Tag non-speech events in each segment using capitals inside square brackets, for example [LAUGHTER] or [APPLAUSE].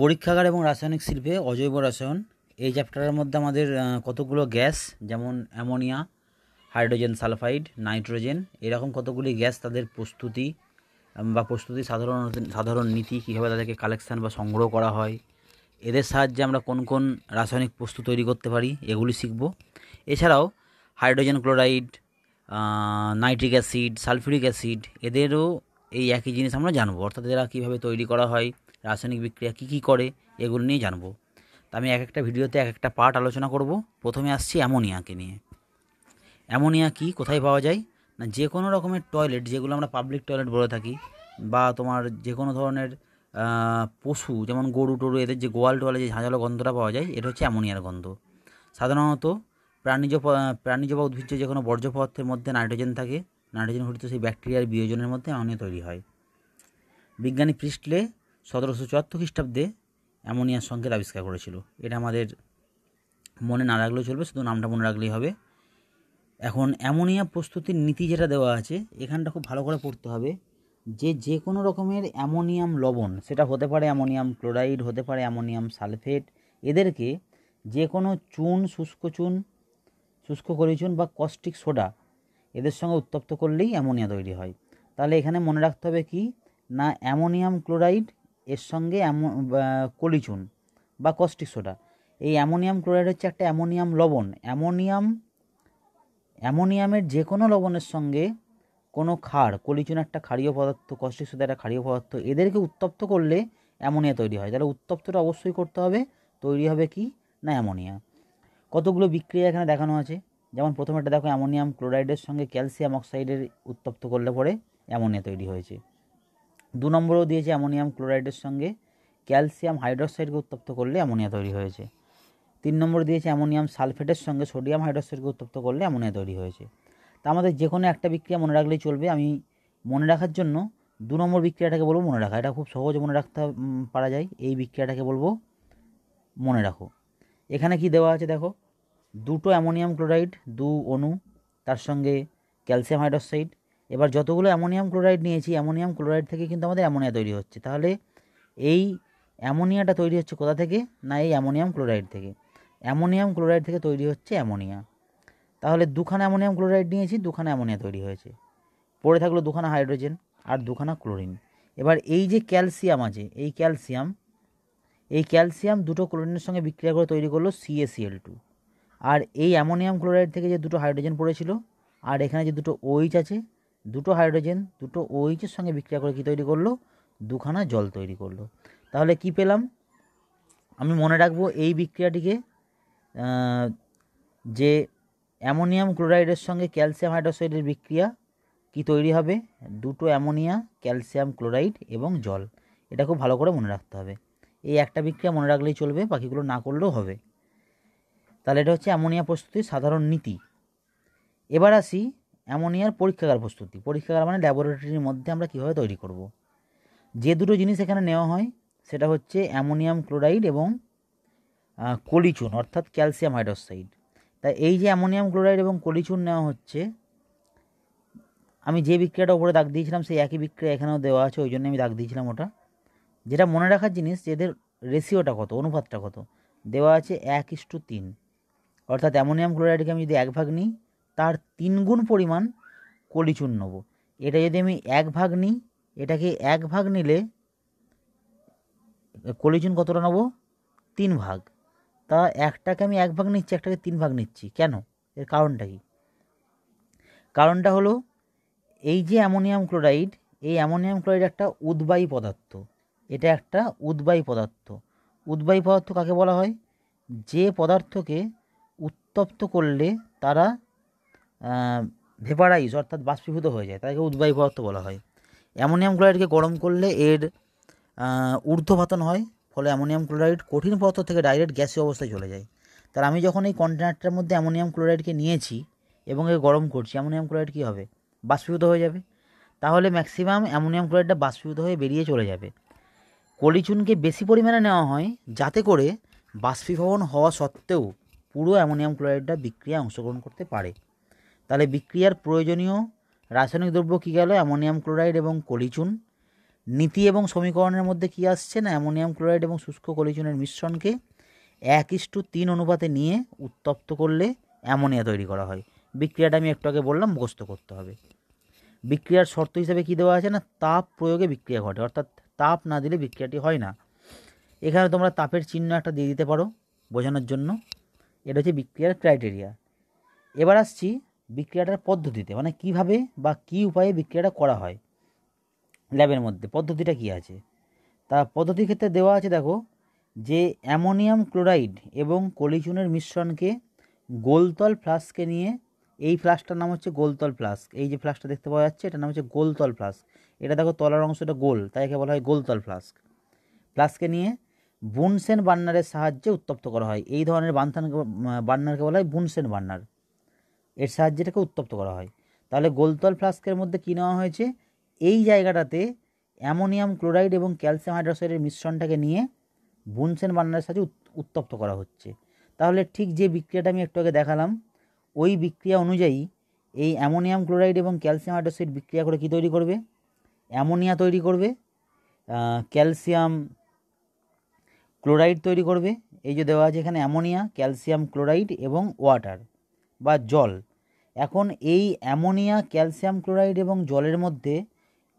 পরীক্ষাগার এবং রাসায়নিক শিল্পে অজৈব রসায়ন, এই চ্যাপ্টারের মধ্যে আমাদের কতগুলো গ্যাস যেমন অ্যামোনিয়া হাইড্রোজেন সালফাইড নাইট্রোজেন এরকম কতগুলি গ্যাস তাদের প্রস্তুতি বা প্রস্তুতি সাধারণ সাধারণ নীতি কীভাবে তাদেরকে কালেকশান বা সংগ্রহ করা হয়, এদের সাহায্যে আমরা কোন কোন রাসায়নিক বস্তু তৈরি করতে পারি, এগুলি শিখব। এছাড়াও hydrogen chloride nitric acid sulphuric acid এদেরও এই একই জিনিস আমরা জানব, অর্থাৎ এরা কীভাবে তৈরি করা হয় রাসায়নিক বিক্রিয়া কী কী করে, এগুলো নিয়ে জানব। তা আমি এক একটা ভিডিওতে এক একটা পার্ট আলোচনা করব। প্রথমে আসছি অ্যামোনিয়াকে নিয়ে। অ্যামোনিয়া কি, কোথায় পাওয়া যায়? না, যে কোনো রকমের টয়লেট, যেগুলো আমরা পাবলিক টয়লেট বলে থাকি, বা তোমার যে কোনো ধরনের পশু, যেমন গরু টরু, এদের যে গোয়াল টোয়ালে যে ঝাঁঝালো গন্ধটা পাওয়া যায়, এটা হচ্ছে অ্যামোনিয়ার গন্ধ। সাধারণত প্রাণীজ প্রাণীজ বা উদ্ভিজ্জ যে কোনো বর্জ্য পদার্থের মধ্যে নাইট্রোজেন থাকে। নাইট্রোজেন ঘটিত সেই ব্যাকটেরিয়ার বিয়োজনের মধ্যে অ্যামোনিয়া তৈরি হয়। বিজ্ঞানী প্রিস্টলে সতেরোশো চুয়াত্তর খ্রিস্টাব্দে অ্যামোনিয়ার সংকেত আবিষ্কার করেছিল। এটা আমাদের মনে না রাখলেও চলবে, শুধু নামটা মনে রাখলেই হবে। এখন অ্যামোনিয়া প্রস্তুতির নীতি যেটা দেওয়া আছে, এখানটা খুব ভালো করে পড়তে হবে যে যে কোনো রকমের অ্যামোনিয়াম লবণ, সেটা হতে পারে অ্যামোনিয়াম ক্লোরাইড, হতে পারে অ্যামোনিয়াম সালফেট, এদেরকে যে কোনো চুন, শুষ্ক চুন, শুষ্ক করিচুন বা কস্টিক সোডা, এদের সঙ্গে উত্তপ্ত করলেই অ্যামোনিয়া তৈরি হয়। তাহলে এখানে মনে রাখতে হবে কি? না অ্যামোনিয়াম ক্লোরাইড এর সঙ্গে অ্যামো কলিচুন বা কস্টিক সোডা এই অ্যামোনিয়াম ক্লোরাইড হচ্ছে একটা অ্যামোনিয়াম লবণ। অ্যামোনিয়াম, অ্যামোনিয়ামের যে কোনো লবণের সঙ্গে কোনো ক্ষার কলিচুন একটা ক্ষারীয় পদার্থ কস্টিক সোডা একটা ক্ষারীয় পদার্থ, এদেরকে উত্তপ্ত করলে অ্যামোনিয়া তৈরি হয়। তাহলে উত্তপ্তটা অবশ্যই করতে হবে। তৈরি হবে কি? না, অ্যামোনিয়া। কতগুলো বিক্রিয়া এখানে দেখানো আছে? যেমন প্রথমেটা দেখো, অ্যামোনিয়াম ক্লোরাইডের সঙ্গে ক্যালসিয়াম অক্সাইডের উত্তপ্ত করলে পরে অ্যামোনিয়া তৈরি হয়েছে। দু নম্বরেও দিয়েছে অ্যামোনিয়াম ক্লোরাইডের সঙ্গে। ক্যালসিয়াম হাইড্রোক্সাইডকে উত্তপ্ত করলে অ্যামোনিয়া তৈরি হয়েছে। তিন নম্বর দিয়েছে অ্যামোনিয়াম সালফেটের সঙ্গে সোডিয়াম হাইড্রোক্সাইডকে উত্তপ্ত করলে অ্যামোনিয়া তৈরি হয়েছে। তা আমাদের যে কোনো একটা বিক্রিয়া মনে রাখলেই চলবে। আমি মনে রাখার জন্য দু নম্বর বিক্রিয়াটাকে বলব মনে রাখা। এটা খুব সহজে মনে রাখতে পারা যায়। এই বিক্রিয়াটাকে বলব মনে রাখো। এখানে কি দেওয়া আছে দেখো? দুটো অ্যামোনিয়াম ক্লোরাইড, দু অণু, তার সঙ্গে ক্যালসিয়াম হাইড্রোক্সাইড এবার যতগুলো অ্যামোনিয়াম ক্লোরাইড নিয়েছি, অ্যামোনিয়াম ক্লোরাইড থেকে কিন্তু আমাদের অ্যামোনিয়া তৈরি হচ্ছে। তাহলে এই অ্যামোনিয়াটা তৈরি হচ্ছে কোথা থেকে? না, এই অ্যামোনিয়াম ক্লোরাইড থেকে। অ্যামোনিয়াম ক্লোরাইড থেকে তৈরি হচ্ছে অ্যামোনিয়া। তাহলে দুখানা অ্যামোনিয়াম ক্লোরাইড নিয়েছি, দুখানা অ্যামোনিয়া তৈরি হয়েছে। পড়ে থাকল দুখানা হাইড্রোজেন আর দুখানা ক্লোরিন। এবার এই যে ক্যালসিয়াম আছে, এই ক্যালসিয়াম এই ক্যালসিয়াম দুটো ক্লোরিনের সঙ্গে বিক্রিয়া করে তৈরি করল সিএসিএল টু আর এই অ্যামোনিয়াম ক্লোরাইড থেকে যে দুটো হাইড্রোজেন পড়েছিল, আর এখানে যে দুটো ওইচ আছে দুটো হাইড্রোজেন, দুটো ওইচের সঙ্গে বিক্রিয়া করে কী তৈরি করল? দুখানা জল তৈরি করল। তাহলে কি পেলাম? আমি মনে রাখব এই বিক্রিয়াটিকে যে অ্যামোনিয়াম ক্লোরাইডের সঙ্গে ক্যালসিয়াম হাইড্রোক্সাইডের বিক্রিয়া কি তৈরি হবে? দুটো অ্যামোনিয়া, ক্যালসিয়াম ক্লোরাইড এবং জল। এটা খুব ভালো করে মনে রাখতে হবে। এই একটা বিক্রিয়া মনে রাখলেই চলবে, বাকিগুলো না করলেও হবে। তাহলে এটা হচ্ছে অ্যামোনিয়া প্রস্তুতির সাধারণ নীতি। এবার আসি অ্যামোনিয়ার পরীক্ষাগার প্রস্তুতি। পরীক্ষাগার মানে ল্যাবরেটরির মধ্যে আমরা কীভাবে তৈরি করব। যে দুটো জিনিস এখানে নেওয়া হয়, সেটা হচ্ছে অ্যামোনিয়াম ক্লোরাইড এবং কলিচুন, অর্থাৎ ক্যালসিয়াম হাইড্রোক্সাইড। তাই এই যে অ্যামোনিয়াম ক্লোরাইড এবং কলিচুন নেওয়া হচ্ছে, আমি যে বিক্রিয়াটা উপরে দাগ দিয়েছিলাম, সেই একই বিক্রিয়া এখানেও দেওয়া আছে, ওই জন্য আমি দাগ দিয়েছিলাম ওটা। যেটা মনে রাখার জিনিস এদের রেশিওটা কত, অনুপাতটা কত, দেওয়া আছে এক ইস্টু তিন। অর্থাৎ অ্যামোনিয়াম ক্লোরাইডকে আমি যদি এক ভাগ নিই তার তিন গুণ পরিমাণ কলিচুন নেব। এটা যদি আমি এক ভাগ নিই, এটাকে এক ভাগ নিলে কলিচুন কতটা নেব? তিন ভাগ। তা একটাকে আমি এক ভাগ নিচ্ছি, একটাকে তিন ভাগ নিচ্ছি। কেন? এর কারণটা কি? কারণটা হলো এই যে অ্যামোনিয়াম ক্লোরাইড, এই অ্যামোনিয়াম ক্লোরাইড একটা উদ্বায়ী পদার্থ। এটা একটা উদ্বায়ী পদার্থ। উদ্বায়ী পদার্থ কাকে বলা হয়? যে পদার্থকে উত্তপ্ত করলে তারা ভেপারাইজ অর্থাৎ বাষ্পীভূত হয়ে যায় তাকে উদ্বায়ী পদার্থ বলা হয়। অ্যামোনিয়াম ক্লোরাইডকে গরম করলে এর ঊর্ধ্বপাতন হয়, ফলে অ্যামোনিয়াম ক্লোরাইড কঠিন পদার্থ থেকে ডাইরেক্ট গ্যাসীয় অবস্থায় চলে যায়। তার আমি যখন এই কন্টেনারটার মধ্যে অ্যামোনিয়াম ক্লোরাইডকে নিয়েছি এবং এ গরম করছি, অ্যামোনিয়াম ক্লোরাইড কী হবে? বাষ্পীভূত হয়ে যাবে। তাহলে ম্যাক্সিমাম অ্যামোনিয়াম ক্লোরাইডটা বাষ্পীভূত হয়ে বেরিয়ে চলে যাবে। কলিচুনকে বেশি পরিমাণে নেওয়া হয় যাতে করে বাষ্পীভবন হওয়া সত্ত্বেও পুরো অ্যামোনিয়াম ক্লোরাইডটা বিক্রিয়ায় অংশগ্রহণ করতে পারে। তাহলে বিক্রিয়ার প্রয়োজনীয় রাসায়নিক দ্রব্য কী গেল? অ্যামোনিয়াম ক্লোরাইড এবং কলিচুন। নীতি এবং সমীকরণের মধ্যে কি আসছে না? অ্যামোনিয়াম ক্লোরাইড এবং শুষ্ক কলিচুনের মিশ্রণকে এক ইস্টু তিন অনুপাতে নিয়ে উত্তপ্ত করলে অ্যামোনিয়া তৈরি করা হয়। বিক্রিয়াটা আমি একটু আগে বললাম, মুখস্থ করতে হবে। বিক্রিয়ার শর্ত হিসেবে কী দেওয়া আছে না? তাপ প্রয়োগে বিক্রিয়া ঘটে, অর্থাৎ তাপ না দিলে বিক্রিয়াটি হয় না। এখানে তোমরা তাপের চিহ্ন একটা দিয়ে দিতে পারো বোঝানোর জন্য। এটা হচ্ছে বিক্রিয়ার ক্রাইটেরিয়া। এবার আসছি বিক্রিয়াটার পদ্ধতিতে মানে কীভাবে বা কি উপায়ে বিক্রিয়াটা করা হয় ল্যাবের মধ্যে, পদ্ধতিটা কি আছে? তা পদ্ধতির ক্ষেত্রে দেওয়া আছে, দেখো, যে অ্যামোনিয়াম ক্লোরাইড এবং কলিচুনের মিশ্রণকে গোলতল ফ্লাস্কে নিয়ে, এই ফ্লাস্কটার নাম হচ্ছে গোলতল ফ্লাস্ক। এই যে ফ্লাস্কটা দেখতে পাওয়া যাচ্ছে, এটার নাম হচ্ছে গোলতল ফ্লাস্ক। এটা দেখো, তলার অংশটা গোল, তাই একে বলা হয় গোলতল ফ্লাস্ক। ফ্লাস্কে নিয়ে বুনসেন বার্নারের সাহায্যে উত্তপ্ত করা হয়। এই ধরনের বান্থান বার্নারকে বলা হয় বুনসেন বার্নার। এর সাহায্যে এটাকে উত্তপ্ত করা হয়। তাহলে গোলতল ফ্লাস্কের মধ্যে কী নেওয়া হয়েছে? এই জায়গাটাতে অ্যামোনিয়াম ক্লোরাইড এবং ক্যালসিয়াম হাইড্রোক্সাইডের মিশ্রণটাকে নিয়ে বুনসেন বার্নারের সাহায্যে উত্তপ্ত করা হচ্ছে। তাহলে ঠিক যে বিক্রিয়াটা আমি একটু আগে দেখালাম, ওই বিক্রিয়া অনুযায়ী এই অ্যামোনিয়াম ক্লোরাইড এবং ক্যালসিয়াম হাইড্রোক্সাইড বিক্রিয়া করে কী তৈরি করবে? অ্যামোনিয়া তৈরি করবে ক্যালসিয়াম ক্লোরাইড তৈরি করবে। এই যে দেওয়া আছে এখানে অ্যামোনিয়া, ক্যালসিয়াম ক্লোরাইড এবং ওয়াটার। বা জল। এখন এই অ্যামোনিয়া, ক্যালসিয়াম ক্লোরাইড এবং জলের মধ্যে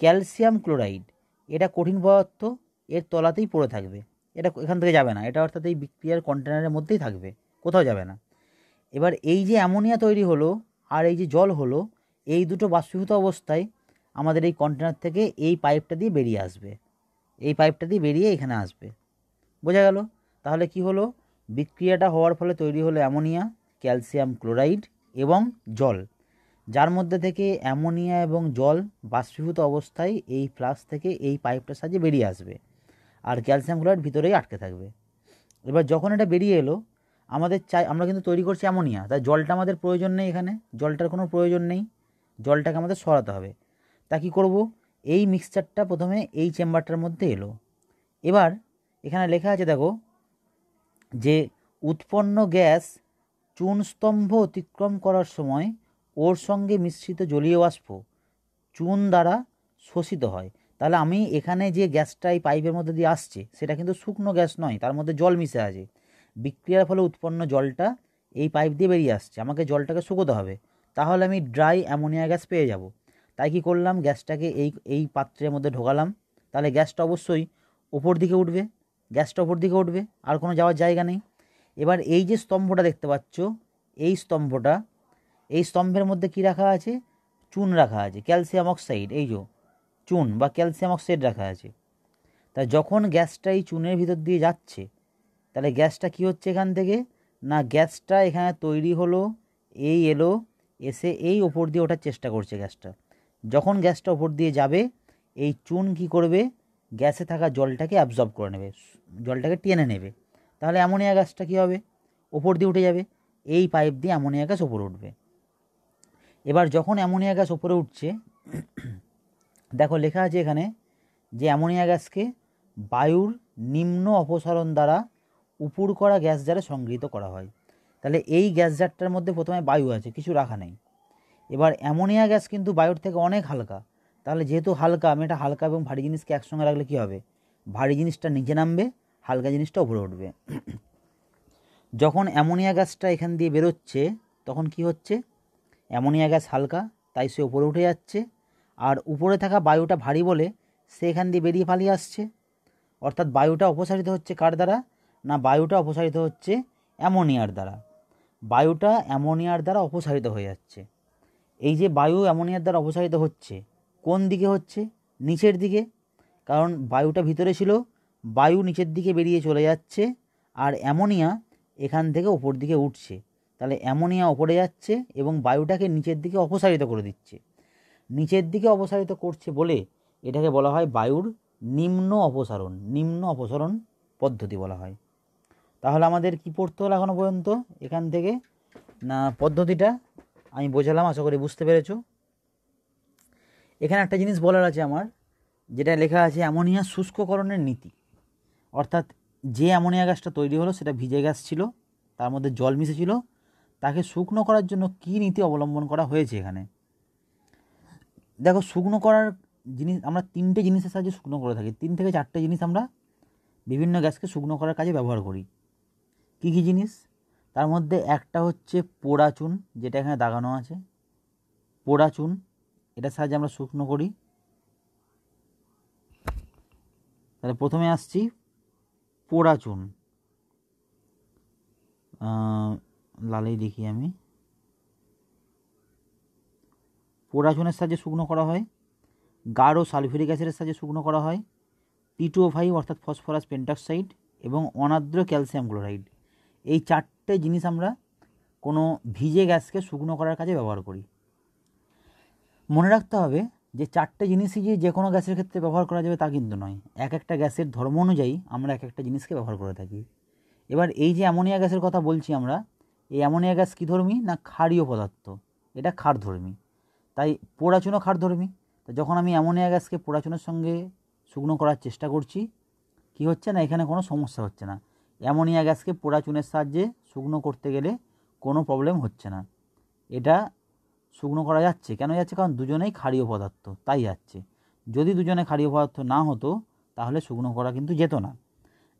ক্যালসিয়াম ক্লোরাইড, এটা কঠিন পদার্থ, এর তলাতেই পড়ে থাকবে। এটা এখান থেকে যাবে না, এটা অর্থাৎ এই বিক্রিয়ার কন্টেনারের মধ্যেই থাকবে, কোথাও যাবে না। এবার এই যে অ্যামোনিয়া তৈরি হলো আর এই যে জল হলো, এই দুটো বাষ্পীভূত অবস্থায় আমাদের এই কন্টেনার থেকে এই পাইপটা দিয়ে বেরিয়ে আসবে। এই পাইপটা দিয়ে বেরিয়ে এখানে আসবে। বোঝা গেল? তাহলে কি হলো? বিক্রিয়াটা হওয়ার ফলে তৈরি হলো অ্যামোনিয়া ক্যালসিয়াম ক্লোরাইড এবং জল। যার মধ্যে থেকে অ্যামোনিয়া এবং জল বাষ্পীভূত অবস্থায় এই ফ্লাস্ক থেকে এই পাইপটার সাহায্যে বেরিয়ে আসবে আর ক্যালসিয়াম ক্লোরাইড ভিতরেই আটকে থাকবে। এবার যখন এটা বেরিয়ে এলো, আমাদের চাই, আমরা কিন্তু তৈরি করছি অ্যামোনিয়া, তাই জলটা আমাদের প্রয়োজন নেই এখানে, জলটার কোনো প্রয়োজন নেই, জলটাকে আমাদের সরাতে হবে। তা কী করব? এই মিক্সচারটা প্রথমে এই চেম্বারটার মধ্যে এলো। এবার এখানে লেখা আছে, দেখো, যে উৎপন্ন গ্যাস চুন স্তম্ভ অতিক্রম করার সময় ওর সঙ্গে মিশ্রিত জলীয় বাষ্প, চুন দ্বারা শোষিত হয়। তাহলে আমি এখানে যে গ্যাসটা এই পাইপের মধ্যে দিয়ে আসছে, সেটা কিন্তু শুকনো গ্যাস নয়, তার মধ্যে জল মিশে আছে। বিক্রিয়ার ফলে উৎপন্ন জলটা এই পাইপ দিয়ে বেরিয়ে আসছে। আমাকে জলটাকে শুকোতে হবে। তাহলে আমি ড্রাই অ্যামোনিয়া গ্যাস পেয়ে যাব। তাই কি করলাম? গ্যাসটাকে এই এই পাত্রের মধ্যে ঢোকালাম। তাহলে গ্যাসটা অবশ্যই ওপর দিকে উঠবে। গ্যাসটা ওপর দিকে উঠবে। আর কোনো যাওয়ার জায়গা নেই। এবার এই যে স্তম্ভটা দেখতে পাচ্ছ, এই স্তম্ভটা, এই স্তম্ভের মধ্যে কি রাখা আছে? চুন রাখা আছে, ক্যালসিয়াম অক্সাইড, এই যে, চুন বা ক্যালসিয়াম অক্সাইড রাখা আছে। তা যখন গ্যাসটা এই চুনের ভিতর দিয়ে যাচ্ছে, তাহলে গ্যাসটা কি হচ্ছে এখান থেকে? না, গ্যাসটা এখানে তৈরি হলো, এই এলো, এসে এই ওপর দিয়ে ওঠার চেষ্টা করছে গ্যাসটা। যখন গ্যাসটা ওপর দিয়ে যাবে, এই চুন কি করবে? গ্যাসে থাকা জলটাকে অ্যাবজর্ব করে নেবে, জলটাকে টেনে নেবে। তাহলে অ্যামোনিয়া গ্যাসটা কী হবে? ওপর দিয়ে উঠে যাবে। এই পাইপ দিয়ে অ্যামোনিয়া গ্যাস ওপরে উঠবে। এবার যখন অ্যামোনিয়া গ্যাস ওপরে উঠছে, দেখো লেখা আছে এখানে যে অ্যামোনিয়া গ্যাসকে বায়ুর নিম্ন অপসারণ দ্বারা উপুর করা গ্যাস জারে সংগৃহীত করা হয়। তাহলে এই গ্যাস জারটার মধ্যে প্রথমে বায়ু আছে, কিছু রাখা নেই। এবার অ্যামোনিয়া গ্যাস কিন্তু বায়ুর থেকে অনেক হালকা। তাহলে যেহেতু হালকা, আমি এটা হালকা এবং ভারী জিনিসকে একসঙ্গে রাখলে কী হবে? ভারী জিনিসটা নিচে নামবে হালকা জিনিসটা উপরে উঠবে। যখন অ্যামোনিয়া গ্যাসটা এখান দিয়ে বেরোচ্ছে, তখন কি হচ্ছে? অ্যামোনিয়া গ্যাস হালকা, তাই সে উপরে উঠে যাচ্ছে। আর উপরে থাকা বায়ুটা ভারী বলে সে এখান দিয়ে বেরিয়ে পালিয়ে আসছে। অর্থাৎ বায়ুটা অপসারিত হচ্ছে কার দ্বারা? না, বায়ুটা অপসারিত হচ্ছে অ্যামোনিয়ার দ্বারা। বায়ুটা অ্যামোনিয়ার দ্বারা অপসারিত হয়ে যাচ্ছে। এই যে বায়ু অ্যামোনিয়ার দ্বারা অপসারিত হচ্ছে, কোন দিকে হচ্ছে? নিচের দিকে। কারণ বায়ুটা ভিতরে ছিল বায়ু নিচের দিকে বেরিয়ে চলে যাচ্ছে আর অ্যামোনিয়া এখান থেকে ওপর দিকে উঠছে। তাহলে অ্যামোনিয়া ওপরে যাচ্ছে এবং বায়ুটাকে নিচের দিকে অপসারিত করে দিচ্ছে। নিচের দিকে অপসারিত করছে বলে এটাকে বলা হয় বায়ুর নিম্ন অপসারণ নিম্ন অপসারণ পদ্ধতি বলা হয়। তাহলে আমাদের কি পড়তে হলো এখনও পর্যন্ত এখান থেকে? না, পদ্ধতিটা আমি বোঝালাম, আশা করি বুঝতে পেরেছ। এখানে একটা জিনিস বলার আছে আমার, যেটা লেখা আছে অ্যামোনিয়া শুষ্ককরণের নীতি। অর্থাৎ যে অ্যামোনিয়া গ্যাসটা তৈরি হলো সেটা ভিজে গ্যাস ছিল, তার মধ্যে জল মিশেছিল, তাকে শুকনো করার জন্য কী নীতি অবলম্বন করা হয়েছে এখানে? দেখো, শুকনো করার জিনিস, আমরা তিনটে জিনিসের সাহায্যে শুকনো করে থাকি। তিন থেকে চারটে জিনিস আমরা বিভিন্ন গ্যাসকে শুকনো করার কাজে ব্যবহার করি। কী কী জিনিস? তার মধ্যে একটা হচ্ছে পোড়া চুন, যেটা এখানে দাগানো আছে। পোড়া চুন, এটার সাহায্যে আমরা শুকনো করি। তাহলে প্রথমে আসছি পোড়া চুন লালেই দেখি আমি। পোড়া চুনের সাহায্যে শুকনো করা হয়। গাঢ় সালফিউরিক অ্যাসিডের সাহায্যে শুকনো করা হয়। ফাইভ অর্থাৎ ফসফরাস পেন্টাক্সাইড এবং অনাদ্র ক্যালসিয়াম ক্লোরাইড। এই চারটে জিনিস আমরা কোনো ভিজে গ্যাসকে শুকনো করার কাজে ব্যবহার করি। মনে রাখতে হবে যে চারটে জিনিসই যে যে কোনো গ্যাসের ক্ষেত্রে ব্যবহার করা যাবে তা কিন্তু নয়। এক একটা গ্যাসের ধর্ম অনুযায়ী আমরা এক একটা জিনিসকে ব্যবহার করে থাকি। এবার এই যে অ্যামোনিয়া গ্যাসের কথা বলছি আমরা, এই অ্যামোনিয়া গ্যাস কী ধর্মী না ক্ষারীয় পদার্থ? এটা ক্ষারধর্মী তাই পোড়াচুনও ক্ষারধর্মী তো যখন আমি অ্যামোনিয়া গ্যাসকে পোড়াচুনের সঙ্গে শুকনো করার চেষ্টা করছি, কি হচ্ছে না, এখানে কোনো সমস্যা হচ্ছে না। অ্যামোনিয়া গ্যাসকে পোড়া চুনের সাহায্যে শুকনো করতে গেলে কোনো প্রবলেম হচ্ছে না। এটা শুকনো করা যাচ্ছে। কেন যাচ্ছে? কারণ দুজনেই ক্ষারীয় পদার্থ, তাই যাচ্ছে। যদি দুজনে ক্ষারীয় পদার্থ না হতো, তাহলে শুকনো করা কিন্তু যেত না।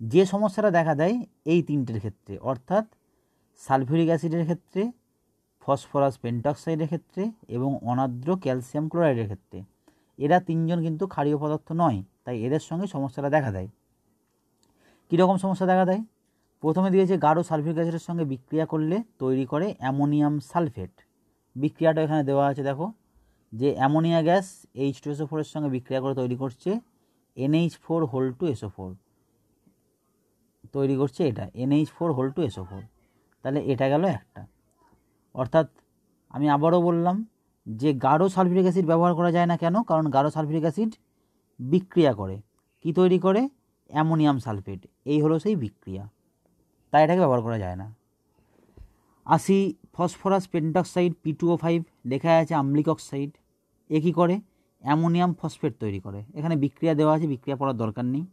যে সমস্যাটা দেখা দেয় এই তিনটের ক্ষেত্রে, অর্থাৎ সালফিউরিক অ্যাসিডের ক্ষেত্রে, ফসফরাস পেন্টক্সাইডের ক্ষেত্রে এবং অনাদ্র ক্যালসিয়াম ক্লোরাইডের ক্ষেত্রে। এরা তিনজন কিন্তু ক্ষারীয় পদার্থ নয়, তাই এদের সঙ্গে সমস্যাটা দেখা দেয়। কীরকম সমস্যা দেখা দেয়? প্রথমে দিয়েছে গাঢ় সালফিউরিক অ্যাসিডের সঙ্গে বিক্রিয়া করলে তৈরি করে অ্যামোনিয়াম সালফেট। বিক্রিয়াটা এখানে দেওয়া আছে, দেখো, যে ammonia gas H two S O ফোরের সঙ্গে বিক্রিয়া করে তৈরি করছে N H four whole two S O four তৈরি করছে এটা N H four whole two S O four তাহলে এটা গেল একটা। অর্থাৎ আমি আবারও বললাম যে গাঢ় সালফিউরিক অ্যাসিড ব্যবহার করা যায় না কেন, কারণ গাঢ় সালফিউরিক অ্যাসিড বিক্রিয়া করে। কি তৈরি করে? Ammonium sulphate. এই হলো সেই বিক্রিয়া। তাই এটাকে ব্যবহার করা যায় না। আসি phosphorus pentoxide P two five লেখা আছে আম্লিক অক্সাইড। এ কী করে? অ্যামোনিয়াম ফসফেট তৈরি করে। এখানে বিক্রিয়া দেওয়া আছে, বিক্রিয়া পড়ার দরকার নেই।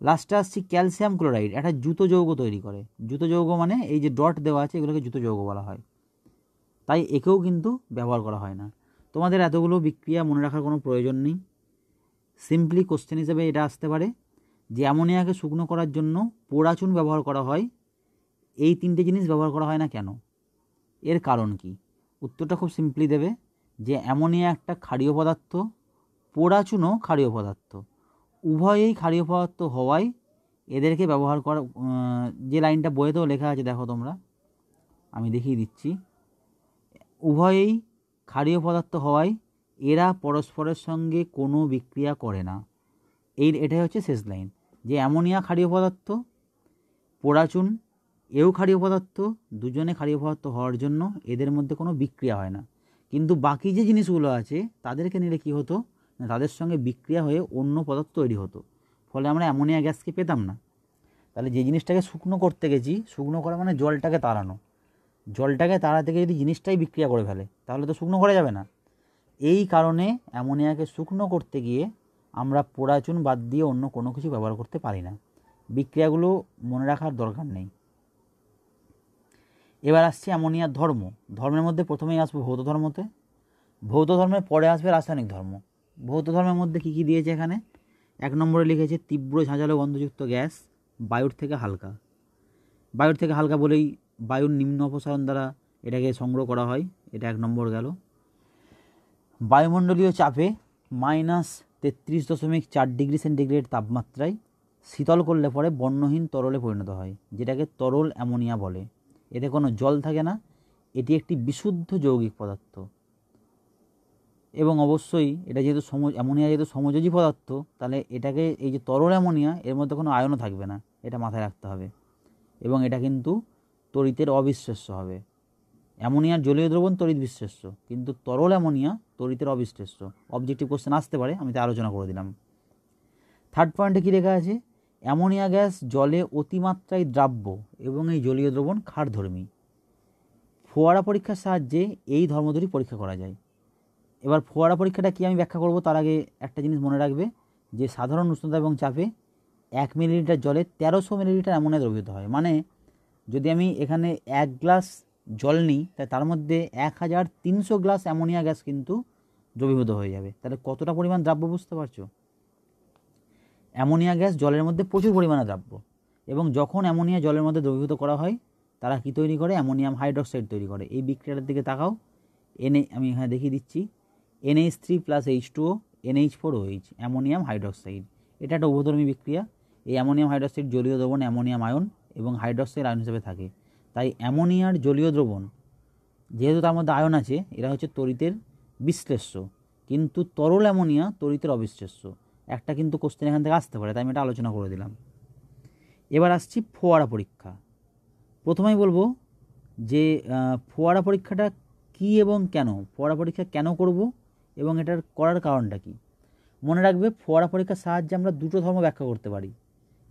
লাস্টে আসছি ক্যালসিয়াম ক্লোরাইড একটা জুতো যৌগ তৈরি করে। জুতো যৌগ মানে এই যে ডট দেওয়া আছে, এগুলোকে জুতো যৌগ বলা হয়। তাই একেও কিন্তু ব্যবহার করা হয় না। তোমাদের এতগুলো বিক্রিয়া মনে রাখার কোনো প্রয়োজন নেই। সিম্পলি কোশ্চেন হিসেবে এটা আসতে পারে যে অ্যামোনিয়াকে শুকনো করার জন্য পোড়াচুন ব্যবহার করা হয়। এই তিনটে জিনিস ব্যবহার করা হয় না কেন? এর কারণ কি? উত্তরটা খুব সিম্পলি দেবে যে অ্যামোনিয়া একটা ক্ষারীয় পদার্থ পোড়াচুনও ক্ষারীয় পদার্থ। উভয়েই ক্ষারীয় পদার্থ হওয়ায় এদেরকে ব্যবহার করা যে লাইনটা বইয়েতেও লেখা আছে, দেখো তোমরা, আমি দেখিয়ে দিচ্ছি। উভয়েই ক্ষারীয় পদার্থ হওয়ায় এরা পরস্পরের সঙ্গে কোনো বিক্রিয়া করে না। এই, এটাই হচ্ছে শেষ লাইন। যে অ্যামোনিয়া ক্ষারীয় পদার্থ, পোড়াচুন এও ক্ষারীয় পদার্থ, দুজনে ক্ষারীয় পদার্থ হওয়ার জন্য এদের মধ্যে কোনো বিক্রিয়া হয় না। কিন্তু বাকি যে জিনিসগুলো আছে, তাদেরকে নিলে কী হতো? না, তাদের সঙ্গে বিক্রিয়া হয়ে অন্য পদার্থ তৈরি হতো। ফলে আমরা অ্যামোনিয়া গ্যাসকে পেতাম না। তাহলে যে জিনিসটাকে শুকনো করতে গেছি, শুকনো করা মানে জলটাকে তাড়ানো। জলটাকে তাড়াতে গিয়ে যদি জিনিসটাই বিক্রিয়া করে ফেলে, তাহলে তো শুকনো করা যাবে না। এই কারণে অ্যামোনিয়াকে শুকনো করতে গিয়ে আমরা পোড়াচুন বাদ দিয়ে অন্য কোনো কিছু ব্যবহার করতে পারি না। বিক্রিয়াগুলো মনে রাখার দরকার নেই। এবার আসছে অ্যামোনিয়ার ধর্ম। ধর্মের মধ্যে প্রথমেই আসব ভৌত ধর্মতে। ভৌত ধর্মের পরে আসবে রাসায়নিক ধর্ম। ভৌত ধর্মের মধ্যে কী কী দিয়েছে এখানে? এক নম্বরে লিখেছে তীব্র ঝাঁঝালো গন্ধযুক্ত গ্যাস, বায়ুর থেকে হালকা। বায়ুর থেকে হালকা বলেই বায়ুর নিম্ন অপসারণ দ্বারা এটাকে সংগ্রহ করা হয়। এটা এক নম্বর গেল। বায়ুমণ্ডলীয় চাপে মাইনাস তেত্রিশ দশমিক চার ডিগ্রি সেন্টিগ্রেড তাপমাত্রায় শীতল করলে পরে বর্ণহীন তরলে পরিণত হয়, যেটাকে তরল অ্যামোনিয়া বলে। এতে কোনো জল থাকে না। এটি একটি বিশুদ্ধ যৌগিক পদার্থ। এবং অবশ্যই এটা যেহেতু সম, অ্যামোনিয়া যেহেতু সমযোজী পদার্থ, তাহলে এটাকে এই যে তরল অ্যামোনিয়া, এর মধ্যে কোনো আয়নও থাকবে না। এটা মাথায় রাখতে হবে। এবং এটা কিন্তু তড়িতের অবিশ্বাস্য হবে। অ্যামোনিয়ার জলীয় দ্রবণ তড়িৎ বিশ্লেষ্য কিন্তু তরল অ্যামোনিয়া তড়িতের অবিশ্লেষ্য অবজেক্টিভ কোশ্চেন আসতে পারে, আমি তা আলোচনা করে দিলাম। থার্ড পয়েন্টে কী লেখা আছে? অ্যামোনিয়া গ্যাস জলে অতিমাত্রায় দ্রাব্য এবং এই জলীয় দ্রবণ ক্ষারধর্মী। ফোয়ারা পরীক্ষার সাহায্যে এই ধর্ম দুটি পরীক্ষা করা যায়। এবার ফোয়ারা পরীক্ষাটা কি আমি ব্যাখ্যা করব? তার আগে একটা জিনিস মনে রাখবে যে সাধারণ উষ্ণতা এবং চাপে এক মিলিলিটার জলে তেরোশো মিলিলিটার অ্যামোনিয়া দ্রবীভূত হয়। মানে যদি আমি এখানে এক গ্লাস জল নিই তাই তার মধ্যে এক হাজার তিনশো গ্লাস অ্যামোনিয়া গ্যাস কিন্তু দ্রবীভূত হয়ে যাবে। তাহলে কতটা পরিমাণ দ্রাব্য বুঝতে পারছ? অ্যামোনিয়া গ্যাস জলের মধ্যে প্রচুর পরিমাণে দ্রাব্য। এবং যখন অ্যামোনিয়া জলের মধ্যে দ্রবীভূত করা হয়, তারা কি তৈরি করে? অ্যামোনিয়াম হাইড্রক্সাইড তৈরি করে। এই বিক্রিয়াটার দিকে তাকাও। এনএ আমি এখানে দেখিয়ে দিচ্ছি। NH three plus H two O NH four OH ammonium hydroxide. এটা একটা উভধর্মী বিক্রিয়া। এই অ্যামোনিয়াম হাইড্রক্সাইড জলীয় দ্রবণ, অ্যামোনিয়াম আয়ন এবং হাইড্রক্সাইড আয়ন হিসেবে থাকে। তাই অ্যামোনিয়ার জলীয় দ্রবণ, যেহেতু তার মধ্যে আয়ন আছে, এরা হচ্ছে তরিতের বিশ্লেষ্য। কিন্তু তরল অ্যামোনিয়া তরিতের অবিশ্লেষ্য। একটা কিন্তু কোশ্চেন এখান থেকে আসতে পারে, তাই আমি এটা আলোচনা করে দিলাম। এবার আসছি ফোয়ারা পরীক্ষা। প্রথমেই বলব যে ফোয়ারা পরীক্ষাটা কি এবং কেন? ফোয়ারা পরীক্ষা কেন করব এবং এটার করার কারণটা কি? মনে রাখবে, ফোয়ারা পরীক্ষার সাহায্যে আমরা দুটো ধর্ম ব্যাখ্যা করতে পারি।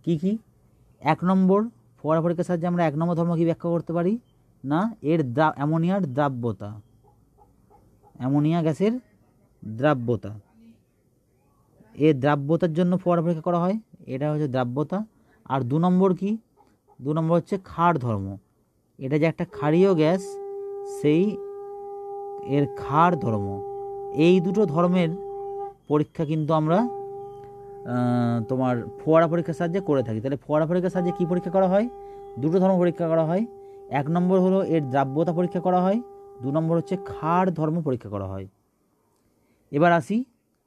কি কি? এক নম্বর, ফোয়ারা পরীক্ষার সাহায্যে আমরা এক নম্বর ধর্ম কি ব্যাখ্যা করতে পারি? না, এর দ্রা, অ্যামোনিয়ার দ্রাব্যতা। অ্যামোনিয়া গ্যাসের দ্রাব্যতা। এর দ্রাব্যতার জন্য ফোয়ারা পরীক্ষা করা হয়। এটা হচ্ছে দ্রাব্যতা। আর দু নম্বর কি? দু নম্বর হচ্ছে ক্ষার ধর্ম। এটা যে একটা ক্ষারীয় গ্যাস, সেই এর ক্ষার ধর্ম। এই দুটো ধর্মের পরীক্ষা কিন্তু আমরা তোমার ফোয়ারা পরীক্ষার সাহায্যে করে থাকি। তাহলে ফোয়ারা পরীক্ষার সাহায্যে কী পরীক্ষা করা হয়? দুটো ধর্ম পরীক্ষা করা হয়। এক নম্বর হলো এর দ্রাব্যতা পরীক্ষা করা হয়। দু নম্বর হচ্ছে ক্ষার ধর্ম পরীক্ষা করা হয়। এবার আসি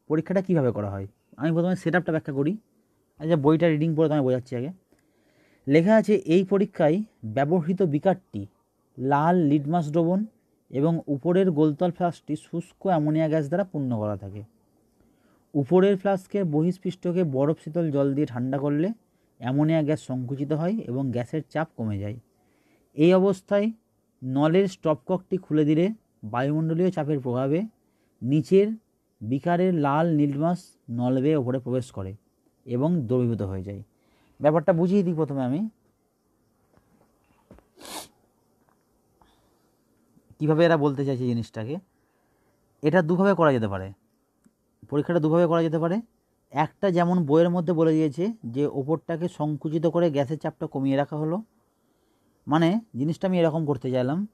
পরীক্ষাটা কীভাবে করা হয়। আমি প্রথমে সেট আপটা ব্যাখ্যা করি। আচ্ছা বইটা রিডিং পড়ে তোমায় বোঝাচ্ছি আগে। লেখা আছে, এই পরীক্ষায় ব্যবহৃত বিকারটি লাল লিডমাস দ্রবণ এবং উপরের গোলতল ফ্লাস্কটি শুষ্ক অ্যামোনিয়া গ্যাস দ্বারা পূর্ণ করা থাকে। উপরের ফ্লাস্কের বহিঃস্পৃষ্টকে বরফ শীতল জল দিয়ে ঠান্ডা করলে অ্যামোনিয়া গ্যাস সংকুচিত হয় এবং গ্যাসের চাপ কমে যায়। এই অবস্থায় নলের স্টপককটি খুলে দিলে বায়ুমণ্ডলীয় চাপের প্রভাবে নিচের বিকারের লাল নীলমাস নল বেয়ে ওপরে প্রবেশ করে এবং দ্রবীভূত হয়ে যায়। ব্যাপারটা বুঝিয়ে দিই প্রথমে আমি। কীভাবে এরা বলতে চাইছে জিনিসটাকে? এটা দুভাবে করা যেতে পারে। পরীক্ষাটা দুভাবে করা যেতে পারে। একটা যেমন বইয়ের মধ্যে বলে দিয়েছে যে, ওপরটাকে সংকুচিত করে গ্যাসের চাপটা কমিয়ে রাখা হলো। মানে জিনিসটা আমি এরকম করতে চাইলাম